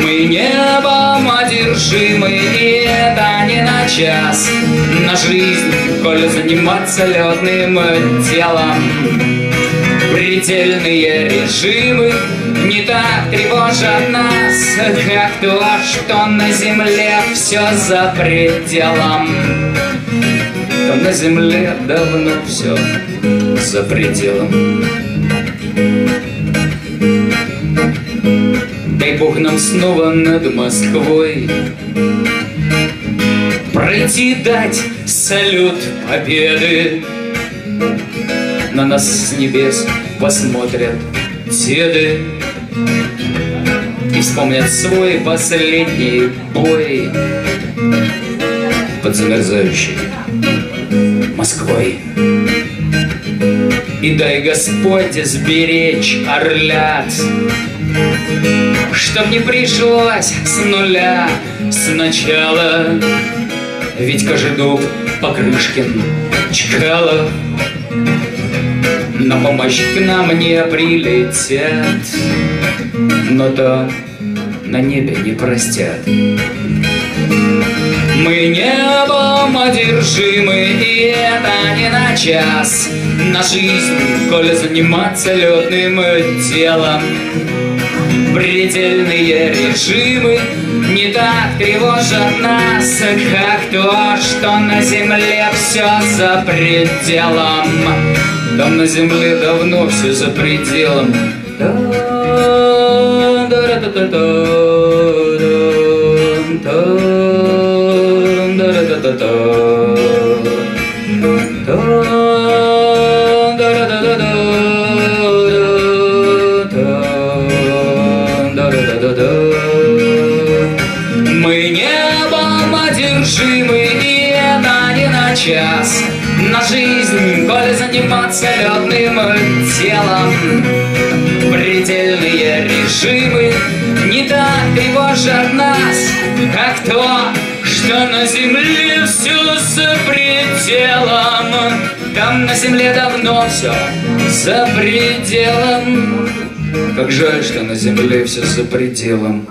Мы небом одержимы, и это не на час. На жизнь, коль заниматься летным делом. Предельные режимы не так тревожат нас Как то, что на земле все за пределом На земле давно все за пределом. Дай Бог нам снова над Москвой Пройти дать салют победы. На нас с небес посмотрят деды И вспомнят свой последний бой. Под замерзающей Москвой. И дай Господь сберечь орлят Чтоб не пришлось с нуля сначала Ведь Кожедуб, Покрышкин, Чкалов На помощь к нам не прилетят. Но то на небе не простят мы небом одержимы, и это не на час На жизнь, коли заниматься летным делом Предельные режимы не так тревожат нас, как то, что на земле все за пределом. Там на земле давно все за пределом. Мы небом одержимы, и это не на час. На жизнь, коли заниматься летным телом. Предельные режимы не так тревожат нас Как то, что на земле давно все за пределом. Как жаль, что на земле все за пределом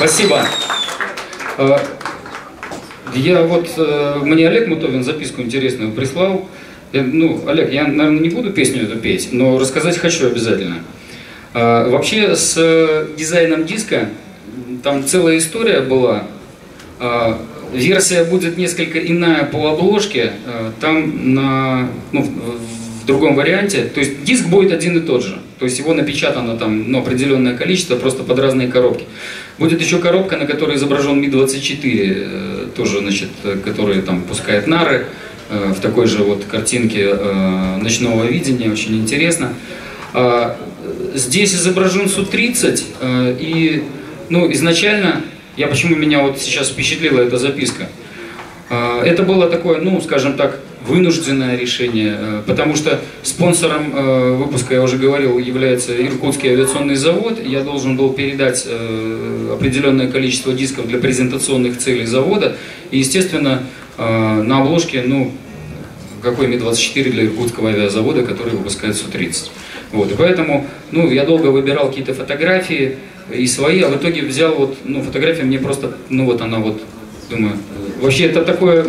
Спасибо. Э, Я вот, э, мне Олег Мутовин записку интересную прислал. Я, ну, Олег, я, наверное, не буду песню эту петь, но рассказать хочу обязательно. Э, Вообще с э, дизайном диска там целая история была. Э, Версия будет несколько иная по обложке. Э, Там на, ну, в- другом варианте. То есть диск будет один и тот же. То есть его напечатано там ну, определенное количество, просто под разные коробки. Будет еще коробка, на которой изображен Ми-24, э, тоже, значит, э, который там пускает нары. э, в такой же вот картинке ночного видения, очень интересно. Здесь изображен Су-30, э, и ну, изначально, я почему меня вот сейчас впечатлила эта записка, э, это было такое, ну, скажем так, вынужденное решение, э, потому что спонсором выпуска, я уже говорил, является Иркутский авиационный завод. Я должен был передать определенное количество дисков для презентационных целей завода. И, естественно, на обложке, ну, какой Ми-24 для Иркутского авиазавода, который выпускает Су-30. Вот, и поэтому, ну, я долго выбирал какие-то фотографии и свои, а в итоге взял вот, ну, фотография мне просто, ну, вот она вот, думаю, вообще это такое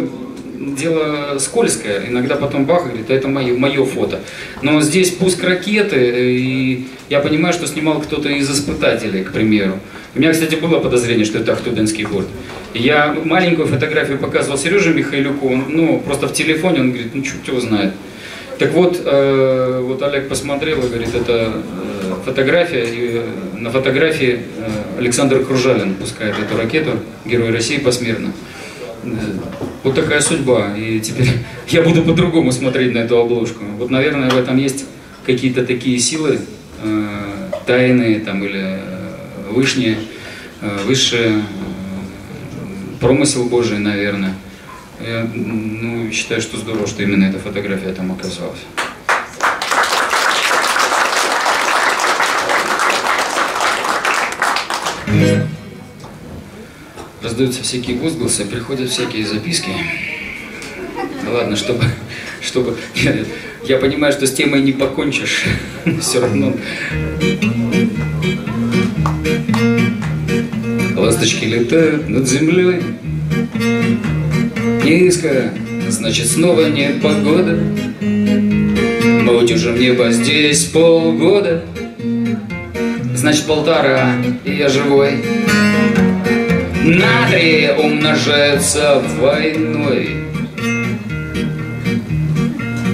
дело скользкое, иногда потом бах, говорит, это мое, мое фото. Но здесь пуск ракеты, и я понимаю, что снимал кто-то из испытателей, к примеру. У меня, кстати, было подозрение, что это Ахтубинский борт. Я маленькую фотографию показывал Сереже Михайлюку, он, ну, просто в телефоне, он говорит, ну, чуть его знает. Так вот, э, вот Олег посмотрел и говорит, это э, фотография, и э, на фотографии Александр Кружалин пускает эту ракету, Герой России посмертно. Вот такая судьба. И теперь я буду по-другому смотреть на эту обложку. Вот, наверное, в этом есть какие-то такие силы тайные там, или вышние, высшие, промысел Божий, наверное. Я ну, считаю, что здорово, что именно эта фотография там оказалась. Раздаются всякие возгласы, приходят всякие записки. ладно, чтобы, чтобы я, я понимаю, что с темой не покончишь, все равно. Ласточки летают над землей, низко, значит снова не погода. Мы утюжим небо здесь полгода, значит полтора, и я живой. Натрий умножается войной.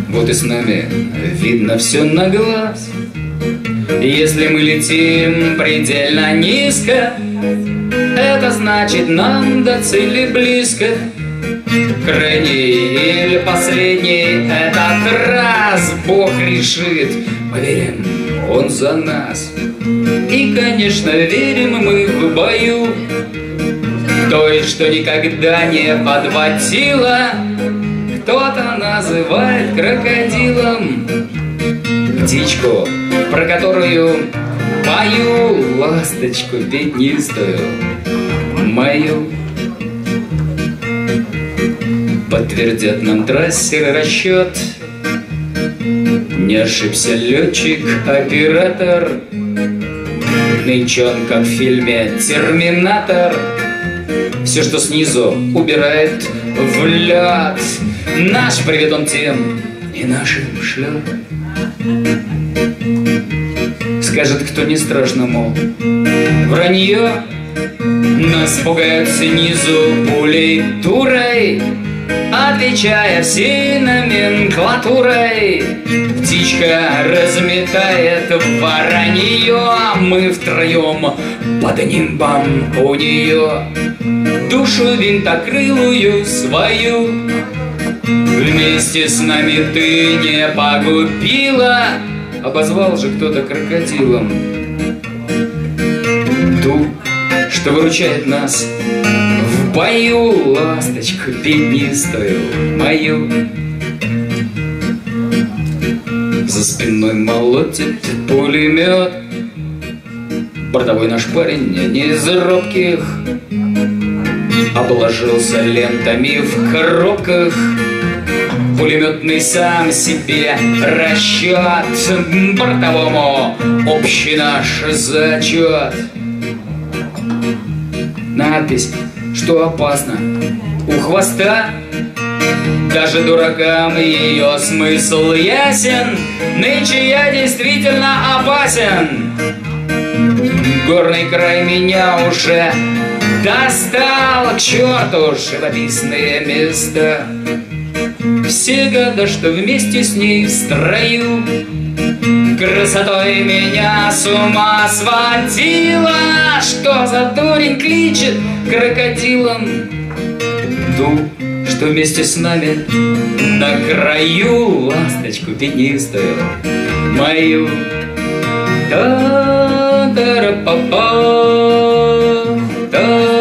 Вот и с нами видно все на глаз. Если мы летим предельно низко, это значит нам до цели близко. Крайний или последний этот раз. Бог решит, поверим, Он за нас. И, конечно, верим мы в бою, той, что никогда не подводила, кто-то называет крокодилом. Птичку, про которую пою. Ласточку пятнистую мою. Подтвердят нам трассер расчет, не ошибся летчик, оператор, Нынче он, как в фильме «Терминатор», все, что снизу, убирает в лед. Наш привет он тем и нашим шлет. Скажет, кто не страшно, вранье Нас пугают снизу пулей турой Отвечая всей номенклатурой Птичка разметает воронье Мы втроем под нимбом у нее душу винтокрылую свою. Вместе с нами ты не погубила, обозвал же кто-то крокодилом. Ту, что выручает нас в бою, ласточку пятнистую мою. За спиной молотит пулемет, Бортовой наш парень не из робких, Обложился лентами в коробках. Пулеметный сам себе расчет. Бортовому общий наш зачет. Надпись, что опасно. У хвоста даже дуракам ее смысл ясен. Нынче я действительно опасен. Горный край меня уже Достал. К черту живописные места. Все года, что вместе с ней в строю Красотой меня с ума сводила Что за дурень кличет крокодилом Ту, что вместе с нами на краю ласточку пятнистую мою. Та-та-ра-па-па, та-та-ра-па-па.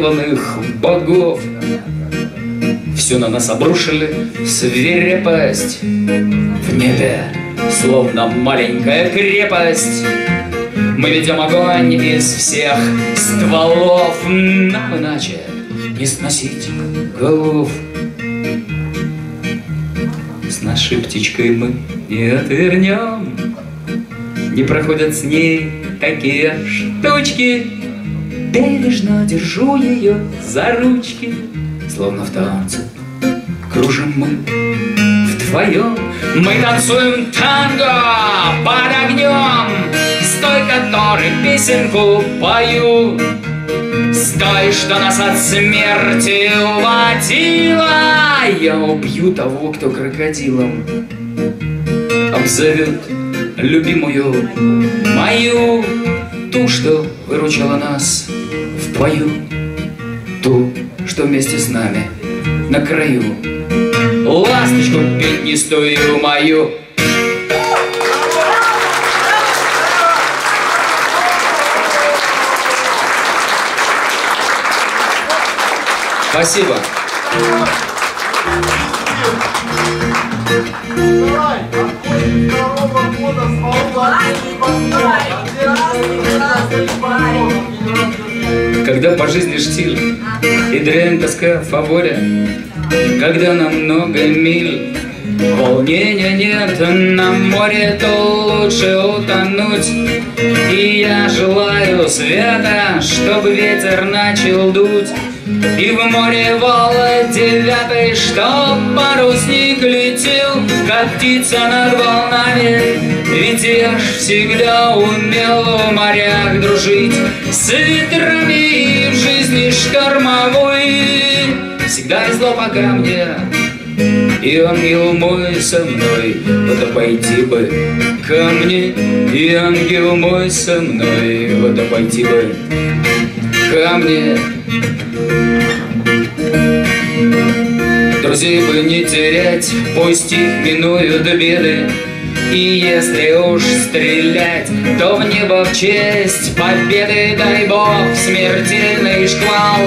Сто разгневанных богов. Все на нас обрушили свирепость В небе, словно маленькая крепость. Мы ведем огонь из всех стволов. Нам иначе не сносить голов. С нашей птичкой мы не отвернем Не проходят с ней такие штучки Бережно держу ее за ручки, Словно в танце кружим мы вдвоем. Мы танцуем танго под огнем, С той, которой песенку пою, С той, что нас от смерти уводила. Я убью того, кто крокодилом обзовет любимую мою, ту, что выручила нас в бою, ту, что вместе с нами на краю. Ласточку пятнистую мою. Спасибо. Второго года с Когда по жизни штиль и дрянь тоска фаворе, Когда на много миль волнения нет на море, то лучше утонуть. И я желаю света, чтобы ветер начал дуть. И в море вала девятой, чтоб парусник летел, как птица над волнами. Ведь я ж всегда умел в морях дружить с ветрами и в жизни штормовой. Всегда везло по мне, и ангел мой со мной, вот обойти бы ко мне, и ангел мой со мной, вот обойти бы ко мне. Друзей бы не терять, пусть их минуют беды, и если уж стрелять, то в небо в честь победы, дай бог, смертельный шквал.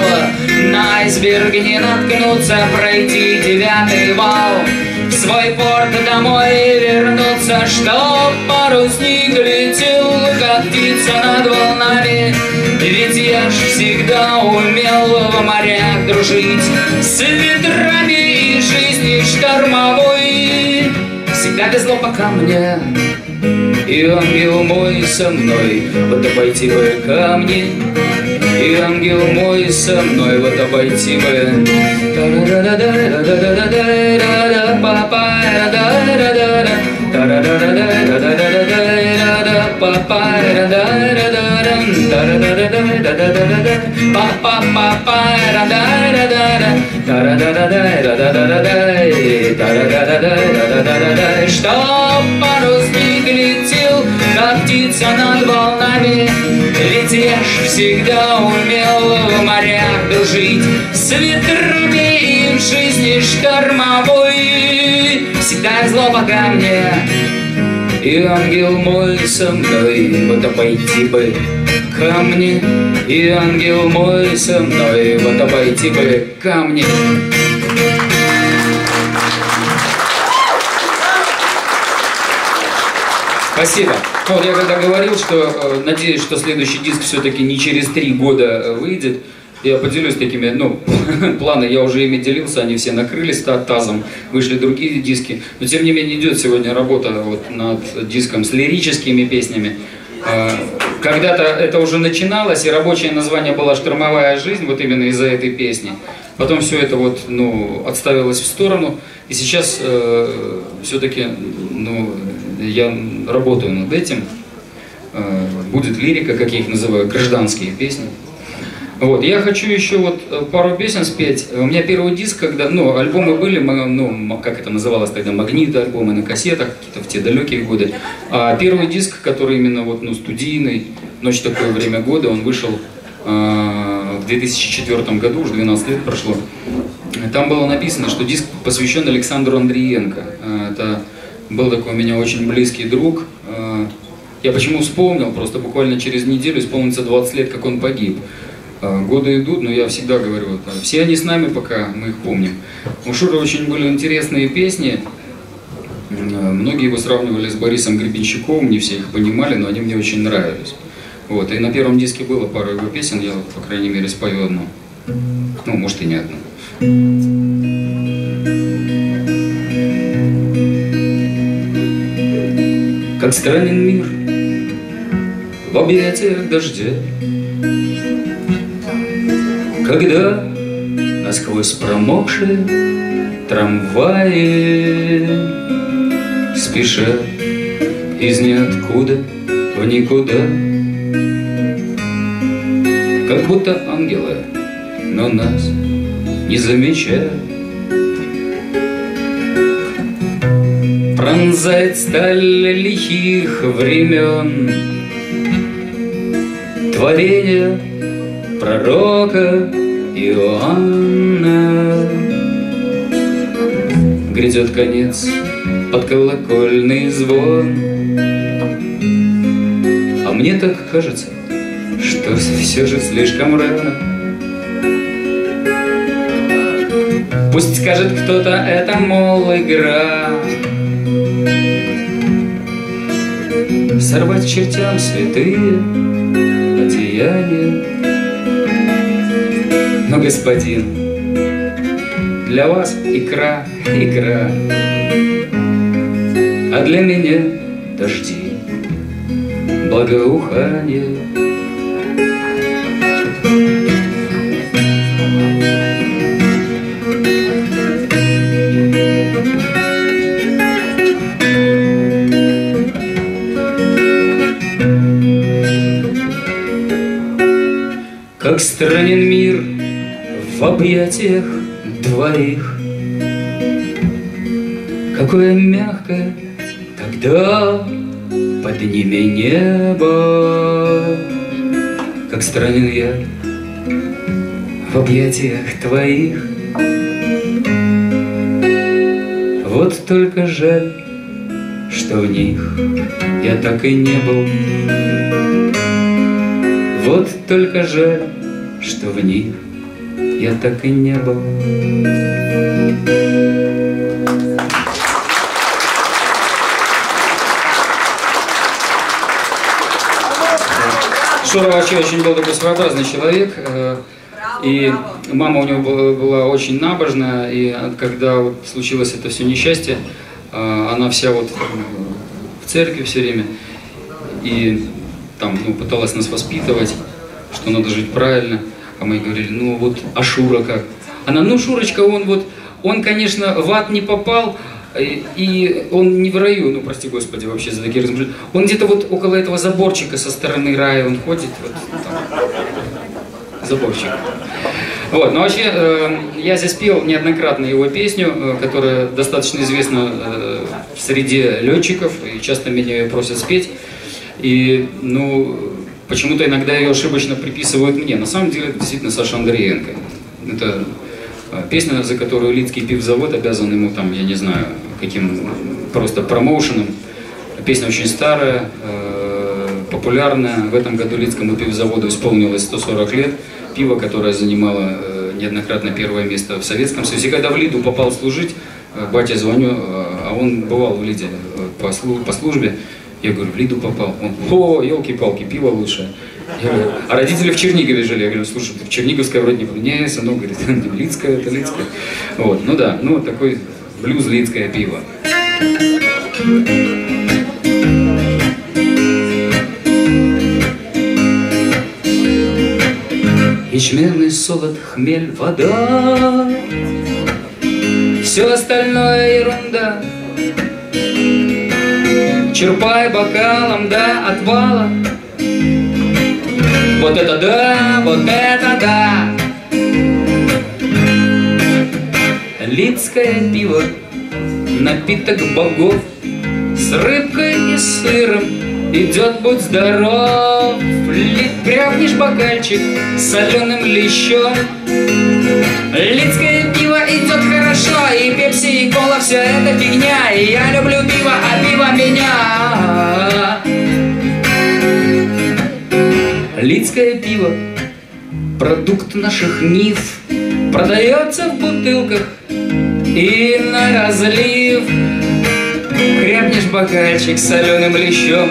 На айсберг не наткнуться, пройти девятый вал, в свой порт домой вернуться, чтоб парусник летел, как птица над волнами. Ведь я ж всегда умел в морях дружить с ветрами и жизни штормовой. Всегда везло пока мне, и ангел мой со мной, вот обойти бы ко мне, и ангел мой со мной, вот обойти бы. Чтоб парусник летел, как птица над волнами, ж всегда умел в морях дружить С ветрами и в жизни штормовой. Всегда везло пока мне, и ангел мой со мной, вот обойти бы ко мне, и ангел мой со мной, вот обойти бы ко мне. Спасибо. Ну, вот я когда говорил, что э, надеюсь, что следующий диск все-таки не через три года э, выйдет, я поделюсь такими, ну, планы, я уже ими делился, они все накрылись та- тазом, вышли другие диски. Но тем не менее идет сегодня работа вот над диском с лирическими песнями. Э, Когда-то это уже начиналось, и рабочее название было «Штормовая жизнь», вот именно из-за этой песни. Потом все это вот, ну, отставилось в сторону, и сейчас э, все-таки, ну, я работаю над этим. Э, будет лирика, как я их называю, гражданские песни. Вот, я хочу еще вот э, пару песен спеть. У меня первый диск, когда, ну, альбомы были, ну, как это называлось тогда, магниты, альбомы на кассетах, какие-то в те далекие годы. А первый диск, который именно вот, ну, студийный, «Ночь такое время года», он вышел э, в 2004 году, уже 12 лет прошло. Там было написано, что диск посвящен Александру Андриенко. Э, Это был такой у меня очень близкий друг. Э, Я почему вспомнил, просто буквально через неделю исполнится 20 лет, как он погиб. Э, Годы идут, но я всегда говорю, вот, все они с нами, пока мы их помним. У Шуры очень были интересные песни. Э, Многие его сравнивали с Борисом Гребенщиковым, не все их понимали, но они мне очень нравились. Вот, и на первом диске было пару его песен, я, по крайней мере, спою одну. Ну, может и не одну. Как странен мир в объятиях дождя, Когда насквозь промокшие трамваи Спешат из ниоткуда в никуда, Как будто ангелы, но нас не замечают. Пронзает сталь лихих времен Творение пророка Иоанна. Грядет конец под колокольный звон. А мне так кажется, что все же слишком рано. Пусть скажет кто-то, это, мол, игра Сорвать чертям святые одеяния господин, для вас икра, игра А для меня дожди, благоухание. Как странен мир в объятиях двоих. Какое мягкое тогда под ними небо. Как странен я в объятиях твоих. Вот только жаль, что в них я так и не был. Вот только жаль, что в них я так и не был. Шура вообще очень был такой своеобразный человек. э, И мама у него была, очень набожная, и когда вот случилось это все несчастье, э, она вся вот в церкви все время, и там ну, пыталась нас воспитывать, что надо жить правильно. А мы говорили, ну вот, а Шура как? Она, ну Шурочка, он вот, он, конечно, в ад не попал, и, и он не в раю, ну прости господи, вообще за такие размышления. Он где-то вот около этого заборчика со стороны рая, он ходит, вот там, заборчик. Вот, но вообще, э, я здесь пел неоднократно его песню, э, которая достаточно известна э, в среде летчиков, и часто меня ее просят спеть. И, ну, почему-то иногда ее ошибочно приписывают мне. На самом деле, это действительно Саша Андреенко. Это э, песня, за которую Лидский пивзавод обязан ему, там, я не знаю, каким просто промоушеном. Песня очень старая, э, популярная. В этом году Лидскому пивзаводу исполнилось 140 лет. Пиво, которое занимало э, неоднократно первое место в Советском Союзе. Когда в Лиду попал служить, батя звоню, а он бывал в Лиде по службе. Я говорю, в Лиду попал. Он, о, елки-палки, пиво лучше. Я говорю, а родители в Чернигове жили. Я говорю, слушай, ты в Черниговское вроде не. Не, сынок, говорит, Лидское, это Лидское. Вот, ну да, ну такой блюз Лидское пиво. Ячменный солод, хмель, вода Все остальное ерунда Черпай бокалом до отвала Вот это да, вот это да! Лицкое пиво, напиток богов, С рыбкой и сыром идет, будь здоров. Ли- Пряпнешь бокальчик соленым лещом, Лицкое пиво идет хорошо, и пепси, и кола, все это фигня. И я люблю пиво, а пиво меня. Лицкое пиво, продукт наших нив, продается в бутылках и на разлив. Крепнешь бокальчик соленым лещом,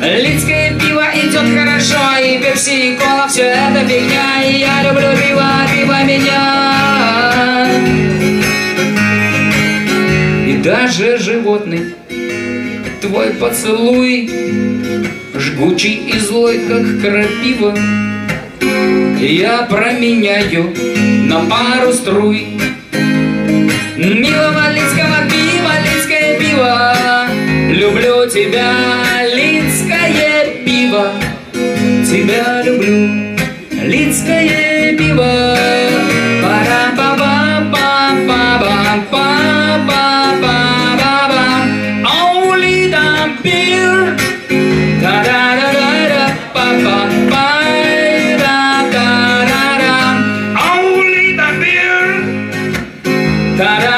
Лицкое пиво идет хорошо, и пепси, и кола, все это фигня, и я люблю пиво, а пиво меня. Даже животный. Твой поцелуй Жгучий и злой, как крапива. Я променяю на пару струй. Милого лицкого пива, лицкое пиво. Люблю тебя, лицкое пиво. Тебя люблю, лицкое пиво da da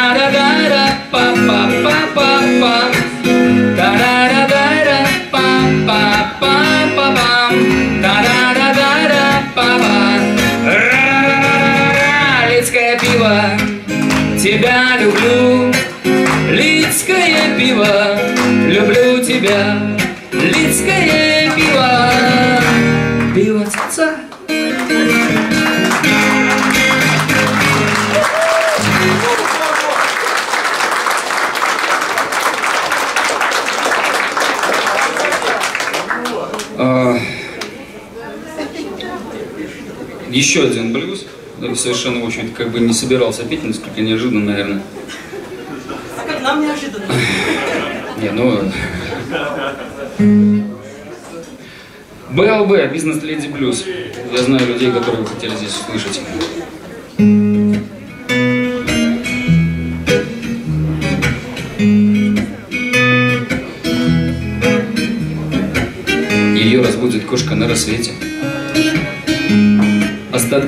Еще один блюз. Совершенно, в общем-то, как бы не собирался петь, несколько неожиданно, наверное. А как нам неожиданно. Не, ну... БЛБ, бизнес леди блюз. Я знаю людей, которые хотели здесь услышать.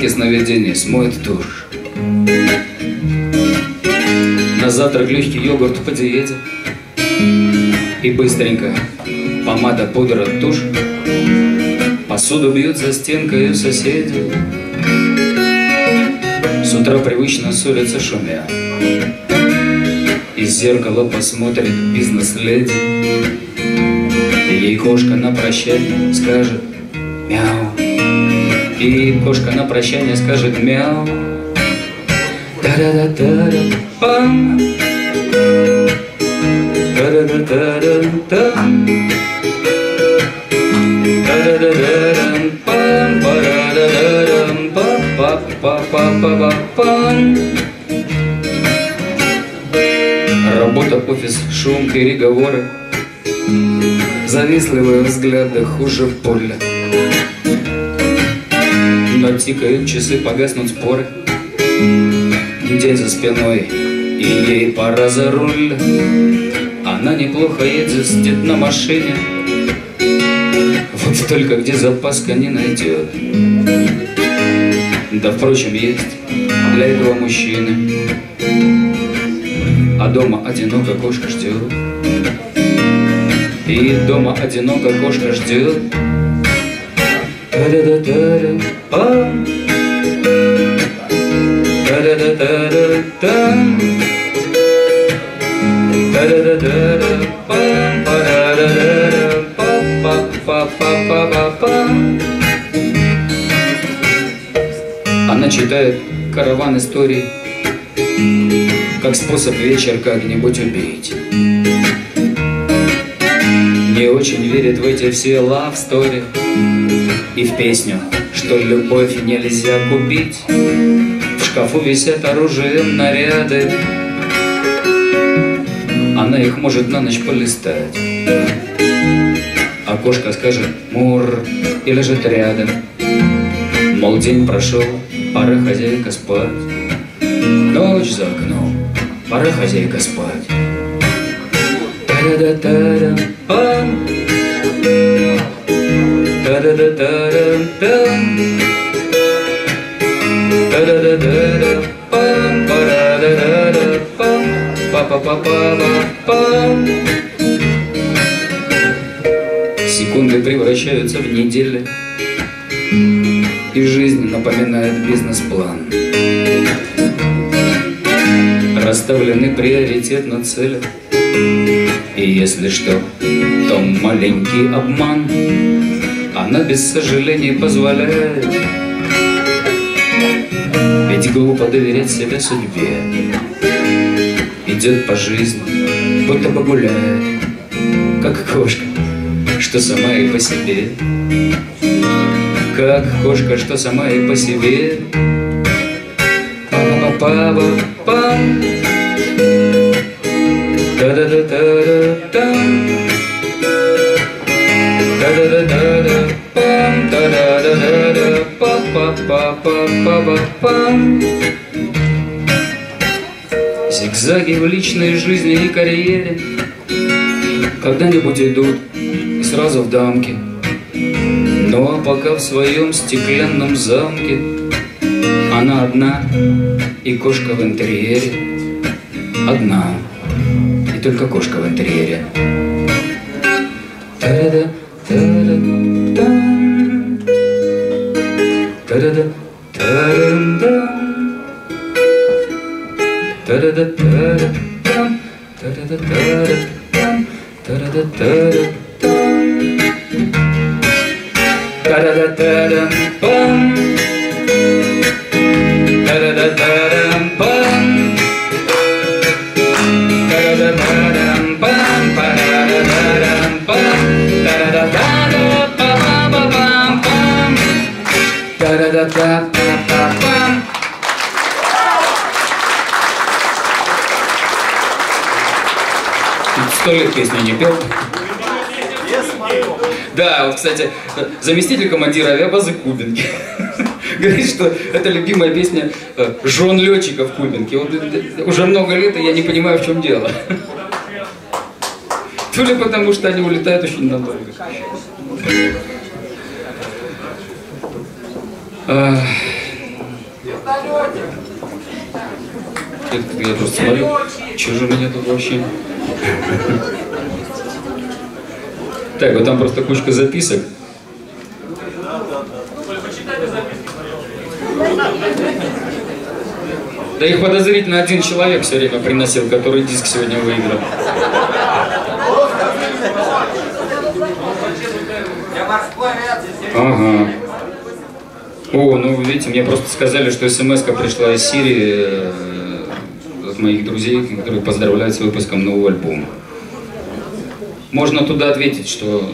Остатки сновидений смоет тушь. На завтрак легкий йогурт по диете. И быстренько помада, пудра, тушь Посуду бьют за стенкой соседи С утра привычно ссорятся шумя Из зеркала посмотрит бизнес-леди Ей кошка на прощание скажет И кошка на прощание скажет мяу Та-да-да-да-да-пам Та-да-да-да-да-там. Та-да-да-да-дам, пам, па-да-да-да-дам, па-па-па-па-па-па-пам. Работа, офис, шум, переговоры. Завистливые взгляды хуже поля Но тикают часы, погаснут споры День за спиной, и ей пора за руль. Она неплохо ездит на машине. Вот только где запаска не найдет. Да, впрочем, есть для этого мужчины. А дома одиноко кошка ждет. И дома одиноко кошка ждет она читает караван истории, как способ вечер как-нибудь убить. Не очень верит в эти все love story и в песню что любовь нельзя купить В шкафу висят оружием наряды Она их может на ночь полистать кошка скажет «мур» и лежит рядом. Мол, день прошел, пора хозяйка спать. Ночь за окном, пора хозяйка спать. Та-да-да-да-да-пам, пара-да-да-да-пам, па-па-па-па-па-пам. Секунды превращаются в недели, и жизнь напоминает бизнес-план. Расставлены приоритетно цели, и если что, то маленький обман Она без сожалений позволяет. Ведь глупо доверять себя судьбе. Идет по жизни, будто бы Как кошка, что сама и по себе. Как кошка, что сама и по себе. Па-па-па-па-пам Зигзаги в личной жизни и карьере. Когда-нибудь идут и сразу в дамки. Ну а пока в своем стеклянном замке Она одна и кошка в интерьере. Одна. И только кошка в интерьере. Та-да-да, заместитель командира авиабазы Кубинки. Говорит, что это любимая песня э, жен летчиков Кубинки. Вот, э, уже много лет, и я не понимаю, в чем дело. То ли потому, что они улетают очень надолго. Я просто смотрю, что же меня тут вообще... Так, вот там просто кучка записок. Да их подозрительно один человек все время приносил, который диск сегодня выиграл. Ага. О, ну видите, мне просто сказали, что смс пришла из Сирии э, от моих друзей, которые поздравляют с выпуском нового альбома. Можно туда ответить, что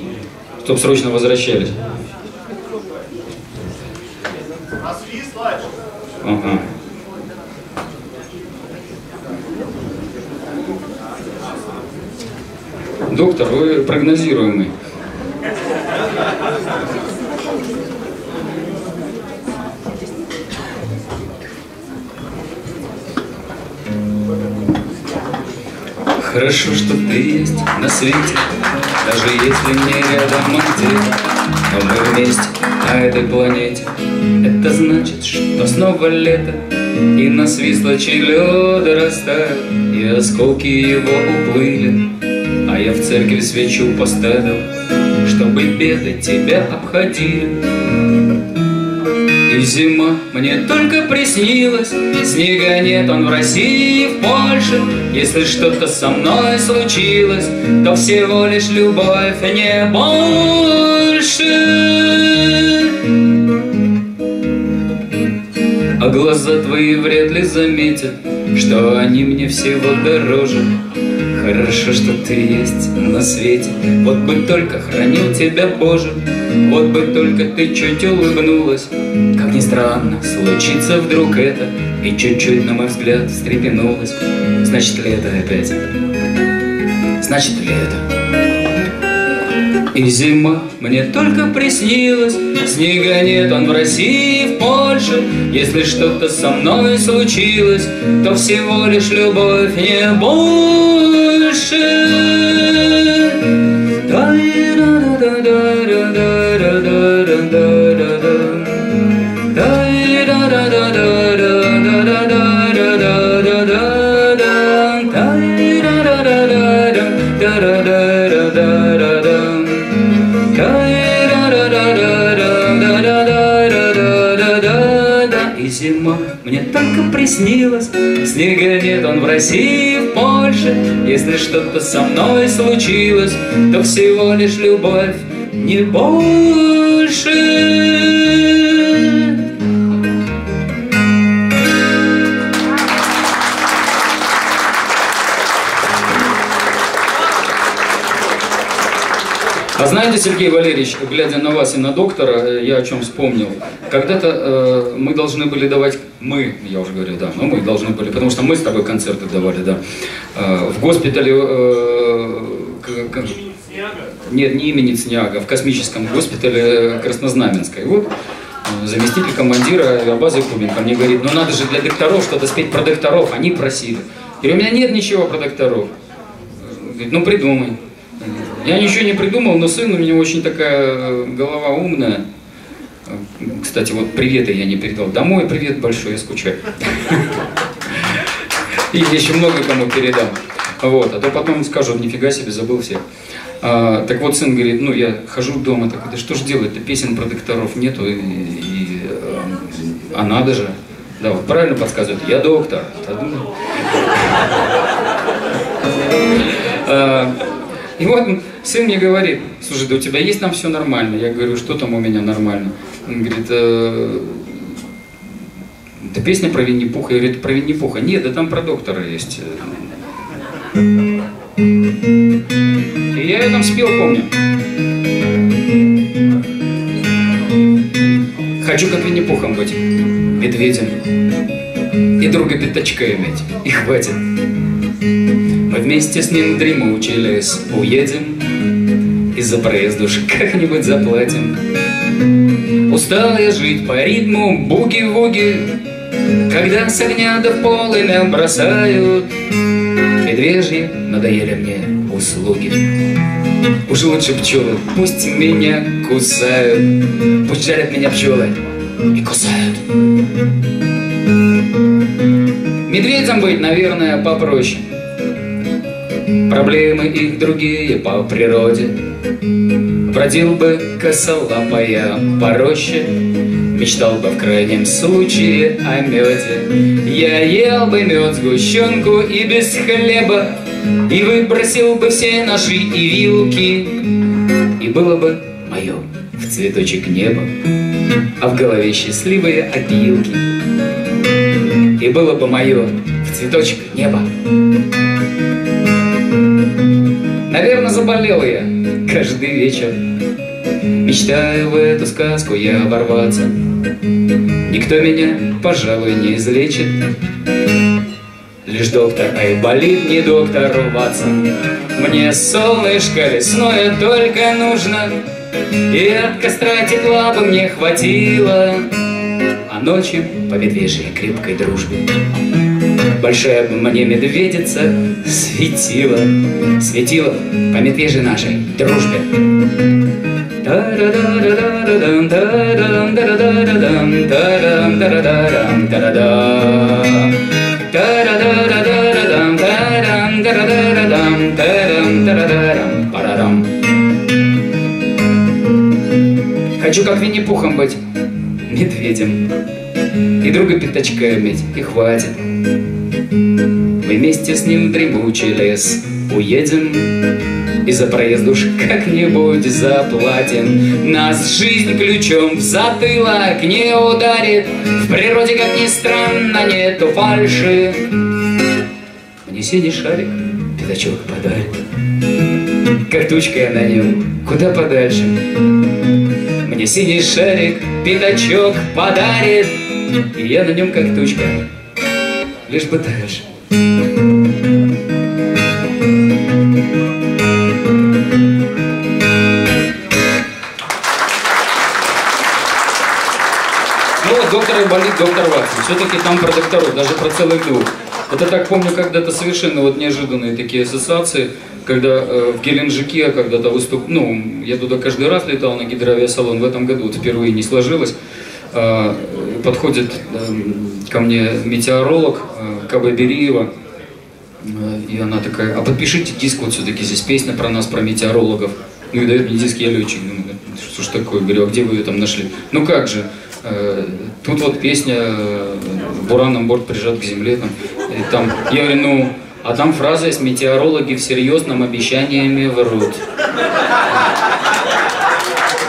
чтоб срочно возвращались. Ага. Доктор, вы прогнозируемый. Хорошо, что ты есть на свете, даже если не рядом где но мы вместе на этой планете. Это значит, что снова лето, и на свислочи лёда растаял, и осколки его уплыли, а я в церкви свечу поставил, чтобы беды тебя обходили. И зима мне только приснилась, Снега нет, он в России в Польше. Если что-то со мной случилось, То всего лишь любовь, не больше. А глаза твои вряд ли заметят, Что они мне всего дороже. Хорошо, что ты есть на свете, Вот бы только хранил тебя, Боже, Вот бы только ты чуть улыбнулась. Как ни странно, случится вдруг это, И чуть-чуть, на мой взгляд, встрепенулась. Значит, лето опять, значит, лето. И зима мне только приснилась, Снега нет, он в России, в Польше. Если что-то со мной случилось, То всего лишь любовь, не больше. И зима мне только приснилась Снега нет, он в России, в Польше Если что-то со мной случилось То всего лишь любовь, не больше знаете, Сергей Валерьевич, глядя на вас и на доктора, э, я о чем вспомнил. Когда-то э, мы должны были давать, мы, я уже говорил, да, но мы должны были, потому что мы с тобой концерты давали, да, э, в госпитале, э, к, к, нет, не имени Цняга, в космическом госпитале Краснознаменской. Вот э, заместитель командира авиабазы Кубинка мне говорит, ну надо же для докторов что-то спеть про докторов, они просили. И у меня нет ничего про докторов. Говорит, ну придумай. Я ничего не придумал, но сын у меня очень такая э, голова умная. Кстати, вот приветы я не передал. Домой привет большой, я скучаю. И еще много кому передам. Вот, а то потом скажут, нифига себе, забыл всех. А, так вот, сын говорит, ну, я хожу дома, такой, да что ж делать-то, песен про докторов нету, и, и, а надо же. Да, вот правильно подсказывают, я доктор. И вот сын мне говорит, слушай, да у тебя есть там все нормально? Я говорю, что там у меня нормально? Он говорит, э, да песня про Винни-Пуха. Я говорю, про Винни-Пуха. Нет, да там про доктора есть. И я ее там спел, помню. Хочу как Винни-Пухом быть, медведем, и друга пятачка иметь, и хватит. Вместе с ним дремучий лес уедем И за проезд уж как-нибудь заплатим. Устал я жить по ритму буги-вуги Когда с огня до полымя бросают Медвежьи надоели мне услуги. Уж лучше пчелы, пусть меня кусают Пусть жарят меня пчелы и кусают. Медведям быть, наверное, попроще Проблемы их другие по природе. Бродил бы косолапая по Мечтал бы в крайнем случае о меде. Я ел бы мед, сгущенку и без хлеба И выбросил бы все ножи и вилки. И было бы мое в цветочек неба А в голове счастливые опилки. И было бы мое в цветочек неба Наверное, заболел я каждый вечер. Мечтаю в эту сказку я ворваться. Никто меня, пожалуй, не излечит. Лишь доктор Айболит, не доктор Ватсон. Мне солнышко лесное только нужно И от костра тепла бы мне хватило. А ночью по медвежьей крепкой дружбе Большая мне медведица светила, светила по медвежьей нашей дружбе. Хочу как Винни-Пухом быть, медведем, и друга пятачка иметь, и хватит. Вместе с ним дремучий лес. Уедем И за проезд уж как-нибудь заплатим. Нас жизнь ключом в затылок не ударит. В природе, как ни странно, нету фальши. Мне синий шарик пятачок подарит Как тучка я на нем, куда подальше. Мне синий шарик пятачок подарит. И я на нем как тучка лишь бы дальше. Ну, доктор болит, доктор Ватсон. Все-таки там про докторов, даже про целый дух. Это так помню когда-то совершенно вот неожиданные такие ассоциации, когда э, в Геленджике я когда-то выступ... Ну, я туда каждый раз летал на гидроавиасалон, в этом году вот впервые не сложилось. А, подходит э, ко мне метеоролог э, Каба Бериева, э, и она такая, а подпишите диск, вот все-таки здесь песня про нас, про метеорологов. Ну и дает мне диск, я летчик. «Да что ж такое? Говорю, а где вы ее там нашли? Ну как же, э, тут вот песня «Бураном борт прижат к земле». Там, и там, я говорю, ну, а там фраза есть «Метеорологи всерьез нам обещаниями врут».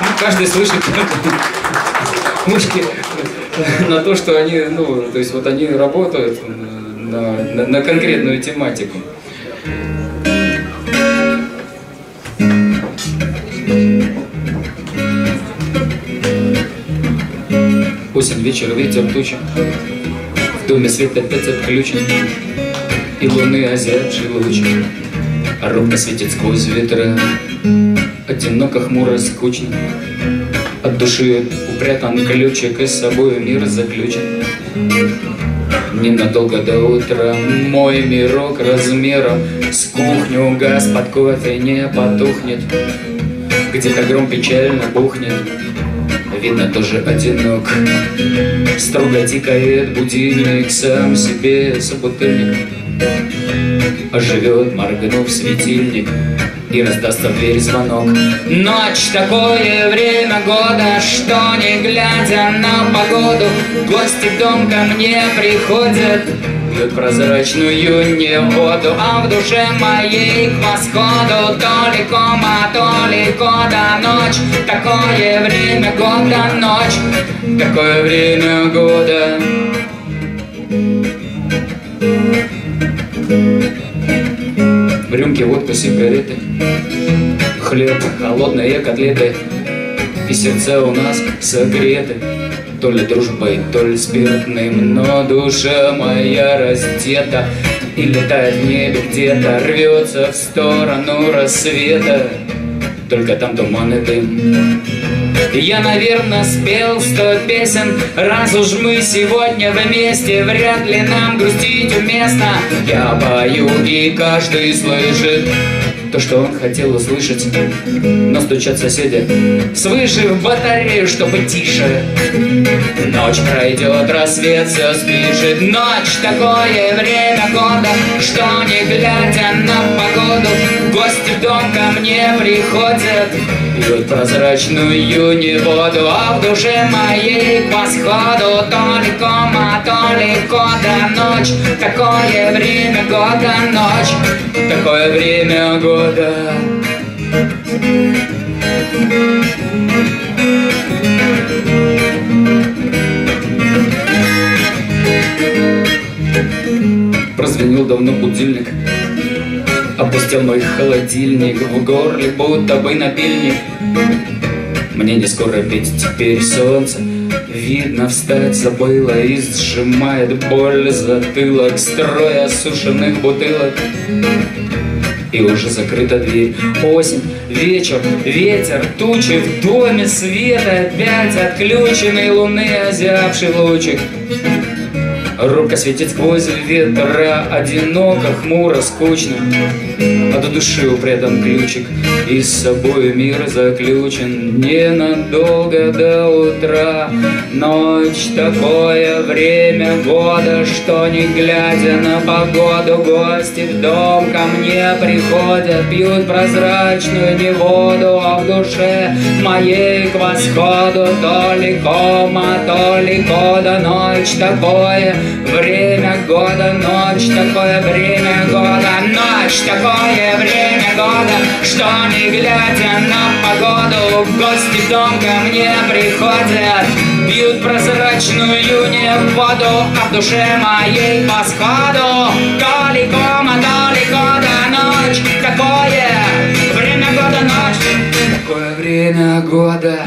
Ну, каждый слышит мышки на то, что они, ну, то есть вот они работают на, на- на конкретную тематику. Осень, вечер, ветер, тучи. В доме свет опять отключен. И луны озябшие лучи. А робко светит сквозь ветра. Одиноко, хмуро, скучно. От души упрятан ключик, и с собой мир заключен. Ненадолго до утра мой мирок размером С кухню газ под кофе не потухнет. Где-то гром печально бухнет Видно, тоже одинок. Строго тикает будильник Сам себе собутыльник Оживет, моргнув светильник И раздастся в дверь звонок. Ночь, такое время года Что не глядя на погоду Гости в дом ко мне приходят. Пьют прозрачную не воду А в душе моей к восходу. То ли кома, кода Ночь, такое время года Ночь, такое время года. В рюмке водка, сигареты Хлеб, холодные котлеты. И сердца у нас согреты. То ли дружбой, то ли спиртным Но душа моя раздета. И летает в небе где-то Рвется в сторону рассвета. Только там туман и дым. Я, наверное, спел сто песен. Раз уж мы сегодня вместе Вряд ли нам грустить уместно. Я пою, и каждый слышит то, что он хотел услышать Но стучат соседи. Свыше в батарею, чтобы тише. Ночь пройдет, рассвет все спишет Ночь, такое время года Что не глядя на погоду Гости в дом ко мне приходят. Пьют прозрачную не А в душе моей к восходу То ли ли кода Ночь, такое время года Ночь, такое время года. Прозвенел давно будильник. Опустил мой холодильник. В горле будто бы напильник. Мне не скоро пить теперь солнце Видно, встать забыла и сжимает боль затылок Строй осушенных бутылок и уже закрыта дверь. Осень, вечер, ветер, тучи в доме, света опять отключенный луны озябший лучик. Робко светит сквозь ветра, одиноко, хмуро, скучно. А до души упрятан ключик, и с собой мир заключен ненадолго до утра. Ночь такое время года, что не глядя на погоду, гости в дом ко мне приходят, пьют прозрачную не воду, а в душе моей к восходу то ли кома, то ли кода. Ночь такое время года, ночь такое время года, ночь такое время года, что не глядя на погоду, гости в дом ко мне приходят, пьют прозрачную не воду, а в душе моей по сходу то ли кода, ночь такое время года, ночь. Такое время года.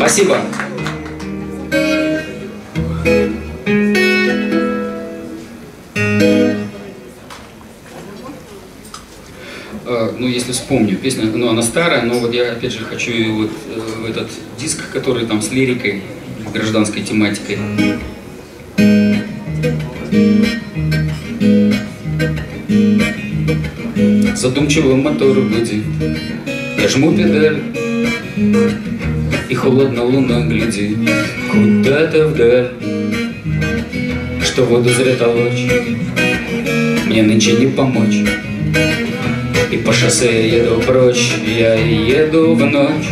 Спасибо. Э, ну, если вспомню, песня, ну, она старая, но вот я, опять же, хочу вот э, в этот диск, который там с лирикой, гражданской тематикой. Задумчиво мотор гудит, я жму педаль, и холодно луна глядит куда-то вдаль, что воду зря толочь, мне нынче не помочь. И по шоссе я еду прочь, я еду в ночь.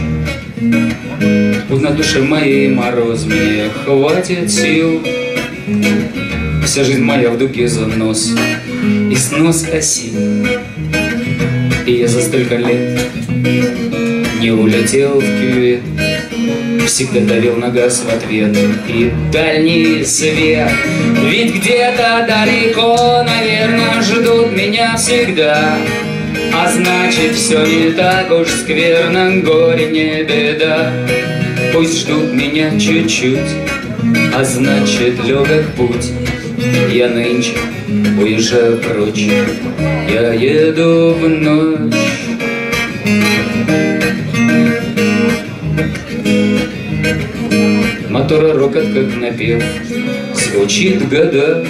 Пусть на душе моей мороз, мне хватит сил. Вся жизнь моя в дуге занос и снос оси. И я за столько лет не улетел в кювет. Всегда давил на газ в ответ. И дальний свет Ведь где-то далеко, наверное, ждут меня всегда. А значит, все не так уж скверно, горе не беда. Пусть ждут меня чуть-чуть, а значит, легок путь. Я нынче уезжаю прочь, я еду в ночь Мотора рокот, как напев, звучит года.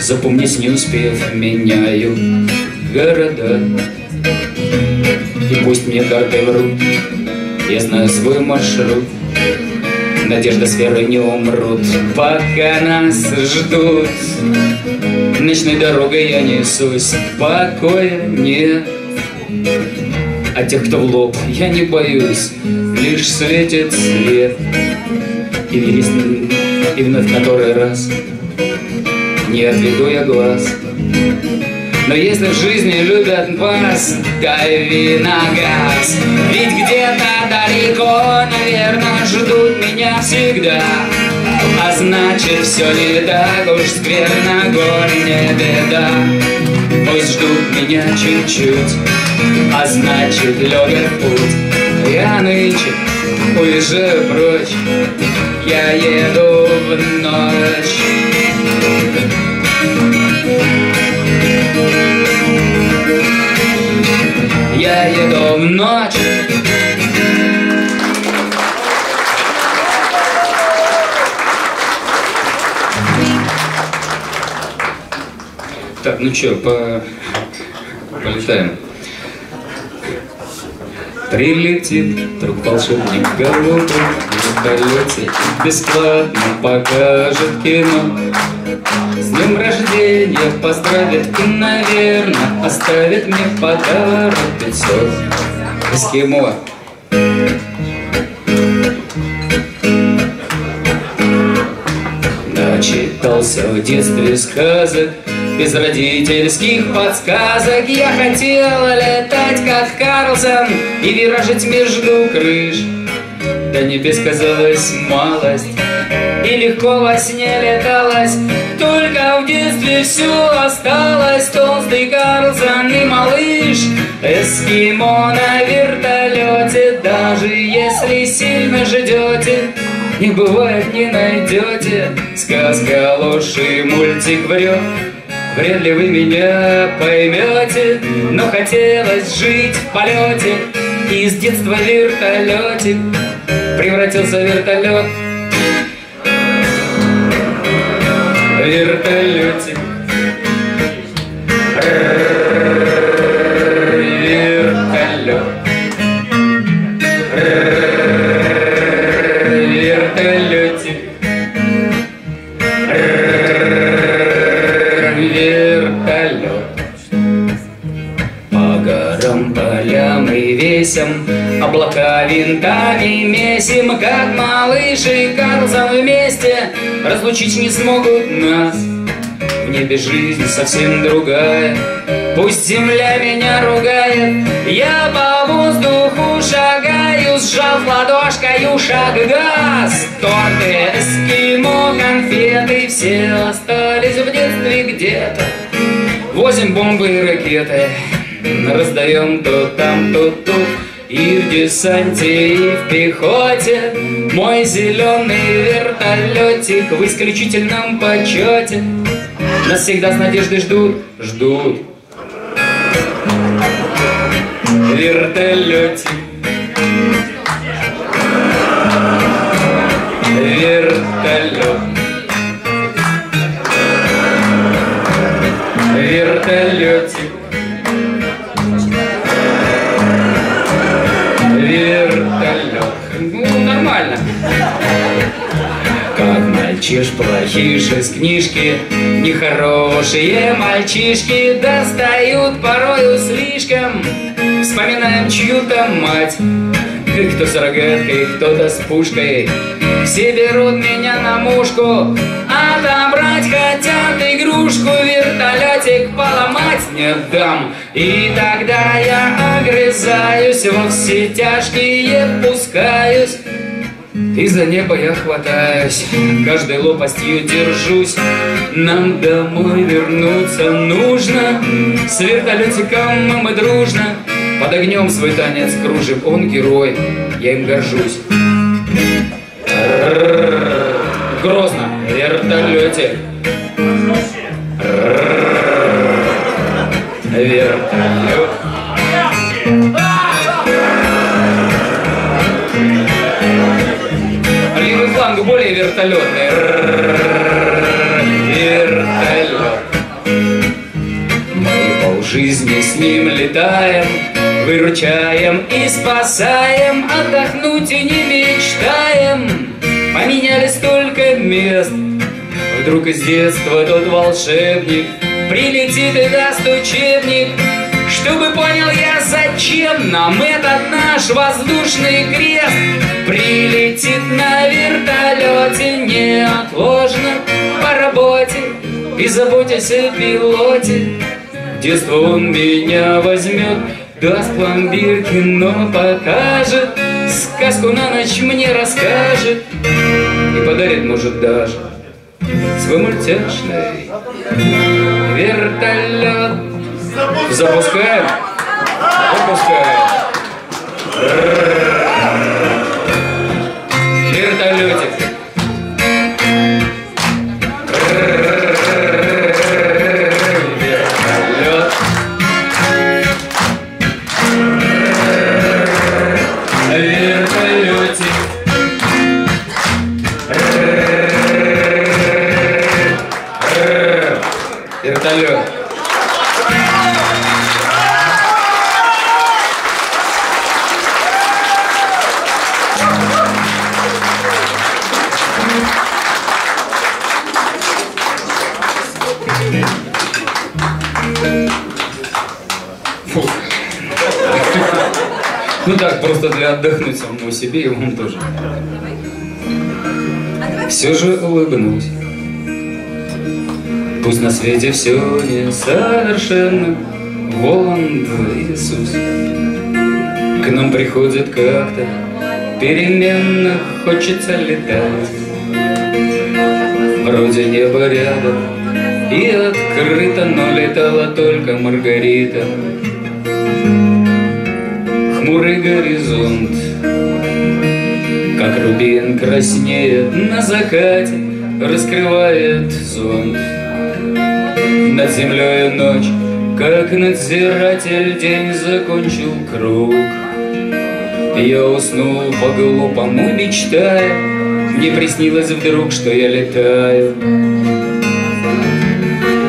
Запомнить не успев, меняю города. И пусть мне карты врут, я знаю свой маршрут. Надежда с верой не умрут, пока нас ждут. Ночной дорогой я несусь, покоя нет. А тех, кто в лоб, я не боюсь, лишь светит свет. И, весны, и вновь который раз не отведу я глаз. Но если в жизни любят вас, дай газ. Ведь где-то далеко, наверное, ждут меня всегда. А значит, все не так уж скверно, горе не беда. Пусть ждут меня чуть-чуть, а значит, легок путь. Я нынче уезжаю прочь, я еду в ночь. Я еду в ночь. Так, ну чё, по... полетаем. Прилетит друг волшебник голубой вертолете и бесплатно покажет кино. С днем рождения поздравит и, наверное, оставит мне подарок 500 эскимо. Начитался в детстве сказок без родительских подсказок Я хотел летать, как Карлсон И виражить между крыш. До небес казалась малость И легко во сне леталось Только в детстве все осталось Толстый Карлсон и малыш. Эскимо на вертолете Даже если сильно ждете не бывает, не найдете Сказка ложь и мультик врет Вряд ли вы меня поймете Но хотелось жить в полете. И с детства вертолетик Превратился в вертолет. Вертолетик Винтами месим Как малыш и Карлсон вместе. Разлучить не смогут нас. В небе жизнь совсем другая. Пусть земля меня ругает. Я по воздуху шагаю Сжав ладошкою шаг газ. Торты, эскимо, конфеты Все остались в детстве где-то. Возим бомбы и ракеты. Раздаем то там, то тут И в десанте, и в пехоте Мой зеленый вертолетик В исключительном почете Нас всегда с надеждой ждут, ждут вертолетик. Вертолет. Вертолетик. Мальчиш плохиш из книжки? Нехорошие мальчишки достают порою слишком. Вспоминаем чью-то мать. Кто с рогаткой, кто-то с пушкой. Все берут меня на мушку. Отобрать хотят игрушку Вертолетик поломать не дам. И тогда я огрызаюсь Во все тяжкие пускаюсь и за небо я хватаюсь, каждой лопастью держусь. Нам домой вернуться нужно, с вертолетиком мы дружно. Под огнем свой танец кружим, он герой, я им горжусь. Грозно, вертолетик. Вертолет. Фланг более вертолетный. Вертолет. Мы полжизни с ним летаем, Выручаем и спасаем, Отдохнуть и не мечтаем. Поменяли столько мест, Вдруг из детства тот волшебник Прилетит и даст учебник, чтобы понял я, зачем нам этот наш воздушный крест. Прилетит на вертолете неотложно по работе. И заботясь о пилоте Детство он меня возьмет, даст пломбир, кино покажет. Сказку на ночь мне расскажет И подарит, может, даже свой мультяшный вертолет Запускаем. Запускаем. Ну так, просто для отдохнуть самому себе и вам тоже. Все же улыбнусь. Пусть на свете все не совершенно, Воланд Иисус. К нам приходит как-то переменно, Хочется летать. Вроде небо рядом и открыто, Но летала только Маргарита. Хмурый горизонт, как рубин краснеет на закате, Раскрывает зонт. Над землей ночь, как надзиратель, День закончил круг. Я уснул по-глупому, мечтая, Мне приснилось вдруг, что я летаю.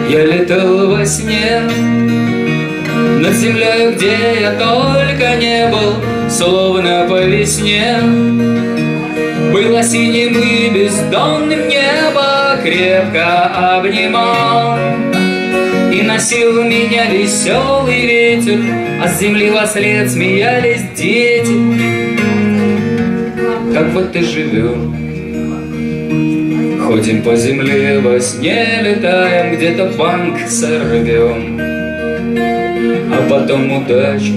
Я летал во сне Над землей, где я только не был Словно по весне. Было синим и бездонным небо Крепко обнимал. И носил меня веселый ветер А с земли во след смеялись дети. Как вот и живем Ходим по земле, во сне летаем, где-то банк сорвем. А потом удачу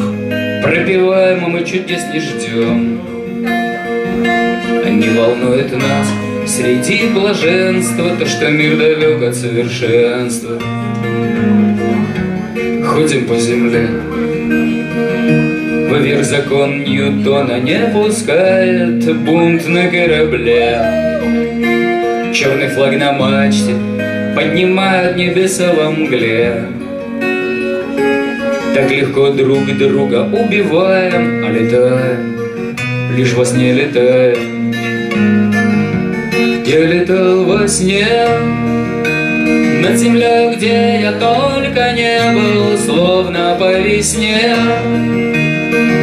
пропиваем, а мы чудес не ждем. Не волнует нас среди блаженства То, что мир далек от совершенства. Ходим по земле, Вверх закон Ньютона не пускает бунт на корабле. Черный флаг на мачте Поднимают небеса во мгле Так легко друг друга убиваем, а летаем Лишь во сне летаем. Я летал во сне Над землей, где я только не был Словно по весне.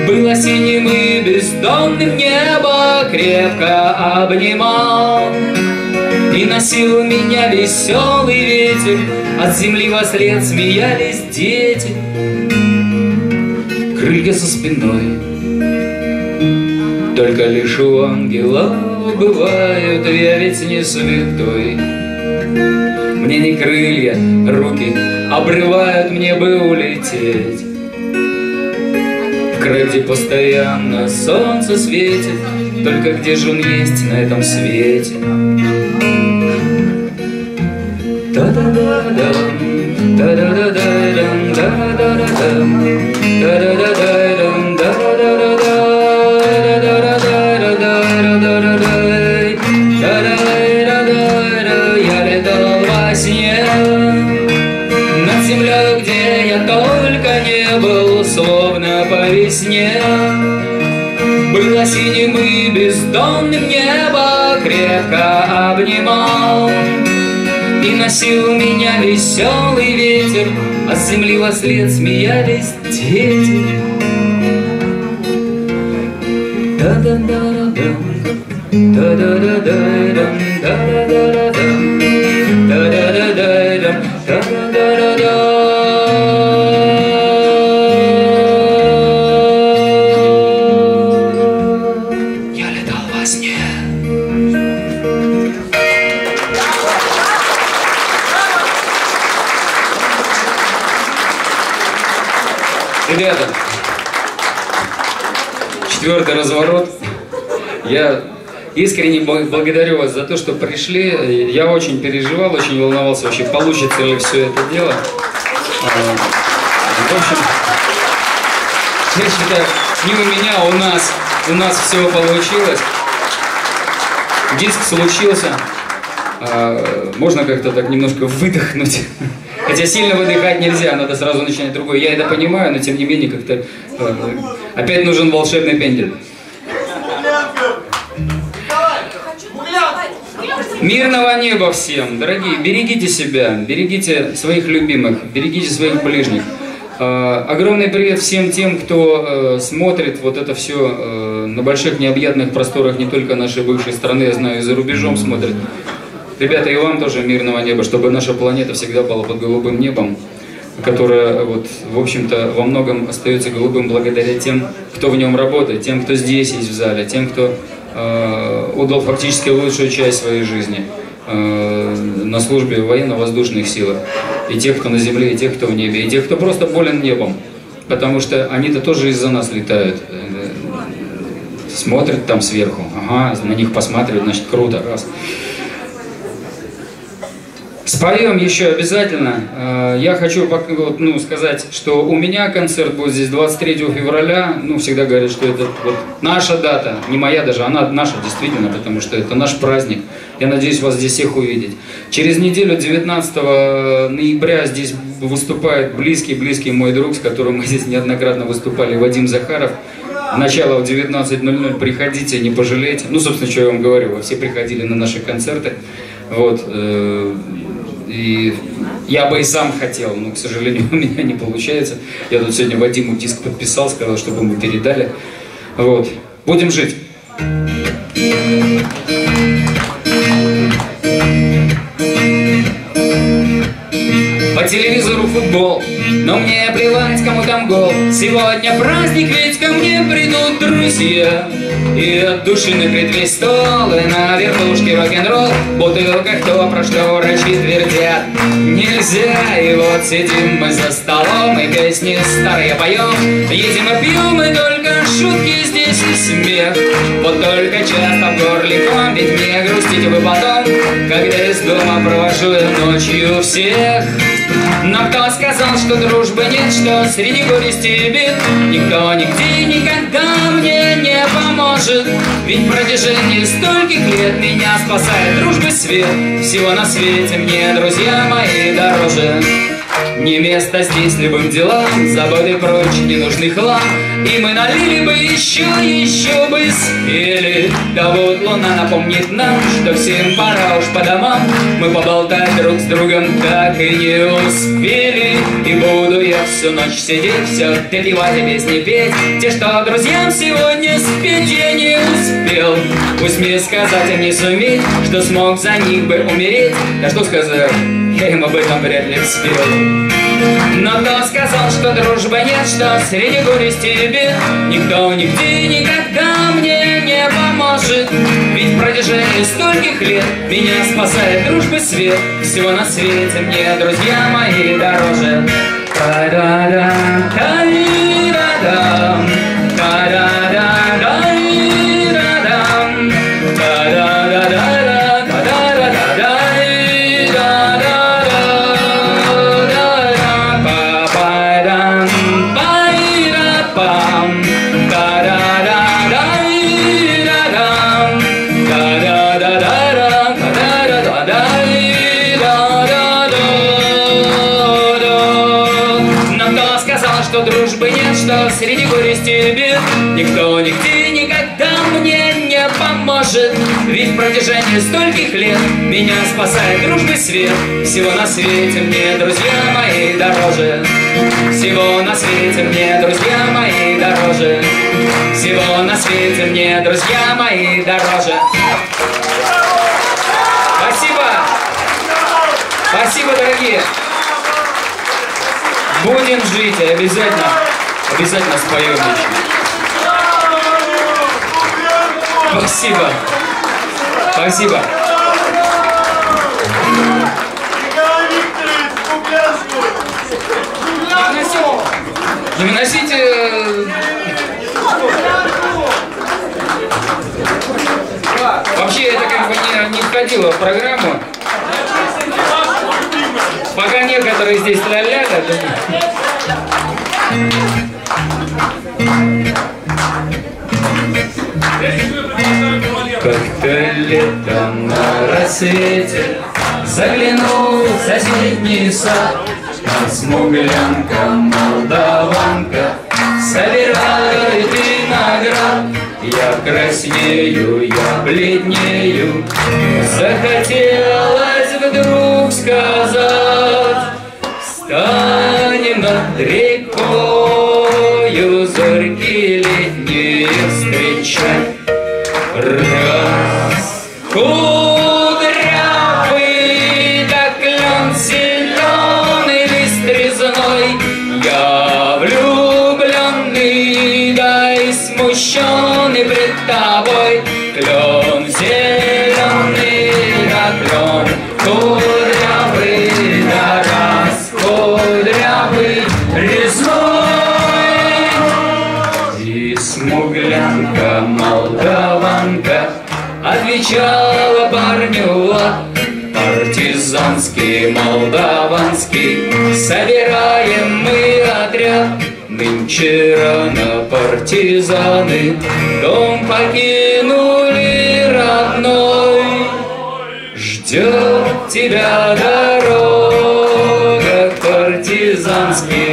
Было синим и бездонным небо Крепко обнимал И носил меня веселый ветер От земли во след смеялись дети. Крылья со спиной. Только лишь у ангелов бывают Я ведь не святой. Мне не крылья, руки Обрывают мне бы улететь. В где постоянно солнце светит Только где же он есть на этом свете весне Было синим и бездонным небо Крепко Уносил меня веселый ветер, а с земли во след смеялись дети. Да-да-да-да-да, да-да-да-да. Благодарю вас за то, что пришли. Я очень переживал, очень волновался вообще, получится ли все это дело. А, В общем, я считаю, не у меня, а у нас, у нас все получилось. Диск случился. А, Можно как-то так немножко выдохнуть. Хотя сильно выдыхать нельзя, надо сразу начинать другой. Я это понимаю, но тем не менее как-то опять нужен волшебный пендель. Мирного неба всем, дорогие, берегите себя, берегите своих любимых, берегите своих ближних. Э, Огромный привет всем тем, кто э, смотрит вот это все на больших необъятных просторах не только нашей бывшей страны, я знаю, и за рубежом смотрят. Ребята, и вам тоже мирного неба, чтобы наша планета всегда была под голубым небом, которое, вот, в общем-то, во многом остается голубым благодаря тем, кто в нем работает, тем, кто здесь есть в зале, тем, кто э, отдал фактически лучшую часть своей жизни э, на службе военно-воздушных силах, и тех, кто на земле, и тех, кто в небе, и тех, кто просто болен небом, потому что они-то тоже из-за нас летают, э, смотрят там сверху, ага, на них посматривают, значит, круто, раз. Споем еще обязательно. Э, Я хочу ну, сказать, что у меня концерт будет здесь 23 февраля. Ну, всегда говорят, что это вот наша дата, не моя даже, она наша действительно, потому что это наш праздник. Я надеюсь вас здесь всех увидеть. Через неделю, 19 ноября, здесь выступает близкий-близкий мой друг, с которым мы здесь неоднократно выступали, Вадим Захаров. Начало в 19.00, приходите, не пожалейте. Ну, собственно, что я вам говорю, вы все приходили на наши концерты. Вот, э, и я бы и сам хотел, но, к сожалению, у меня не получается. Я тут сегодня Вадиму диск подписал, сказал, чтобы мы передали. Вот. Будем жить. По телевизору футбол, но мне плевать, кому там гол. Сегодня праздник, ведь ко мне придут друзья. И от души накрыт весь стол, и на верхушке рок-н-ролл В бутылках то, про что врачи твердят Нельзя, и вот сидим мы за столом И песни старые поем Едим и пьем, и только шутки здесь и смех Вот только часто в горле ком Ведь мне грустить вы потом Когда из дома провожу я ночью всех но кто сказал, что дружбы нет, что среди горести и Никто нигде никогда мне не поможет. Ведь протяжении стольких лет меня спасает дружба свет. Всего на свете мне, друзья мои, дороже Не место здесь любым делам, забыты прочь ненужный хлам. И мы налили бы еще, еще бы спели. Да вот луна напомнит нам, что всем пора уж по домам. Мы поболтать друг с другом так и не успели. И буду я всю ночь сидеть, все допивать и песни петь. Те, что друзьям сегодня спеть я не успел. Пусть мне сказать, а не суметь, что смог за них бы умереть. Да что сказать, я им об этом вряд ли спел. Но кто сказал, что дружбы нет, что среди горести и бед? Никто нигде никогда мне не поможет. Ведь в продолжении стольких лет меня спасает дружбы свет. Всего на свете мне, друзья мои, дороже. Та-да-да, та-ди-да-дам, спасает дружбы свет Всего на свете мне, друзья мои, дороже Всего на свете мне, друзья мои, дороже Всего на свете мне, друзья мои, дороже Спасибо! Спасибо, дорогие! Будем жить, обязательно, обязательно споем еще. Спасибо. Спасибо. Не выносите... э, Вообще это как бы не, не входило в программу. Пока некоторые здесь ля-ля, Как-то летом на рассвете Заглянул в соседний сад. Смуглянка, молдаванка. Собирает виноград. Я краснею, я бледнею. Захотелось вдруг сказать Партизанский, молдаванский. Собираем мы отряд Нынче рано партизаны. Дом покинули родной. Ждет тебя дорога Партизанский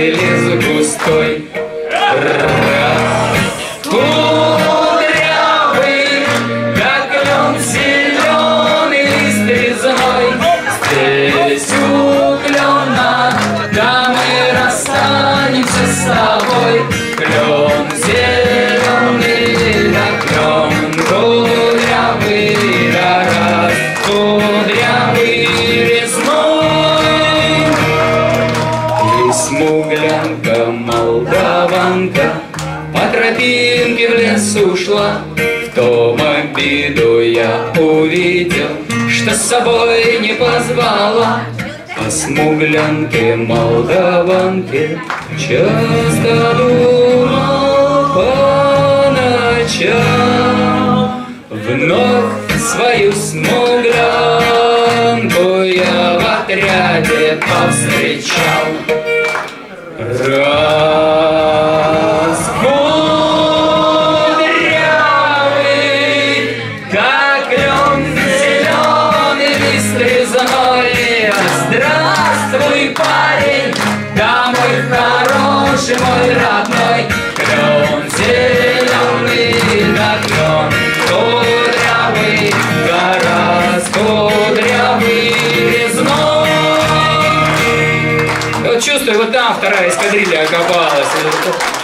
собой не позвала О смуглянке, молдаванке Часто думал по ночам Вновь свою смуглянку я в отряде повстречал. Эскадрилья окопалась.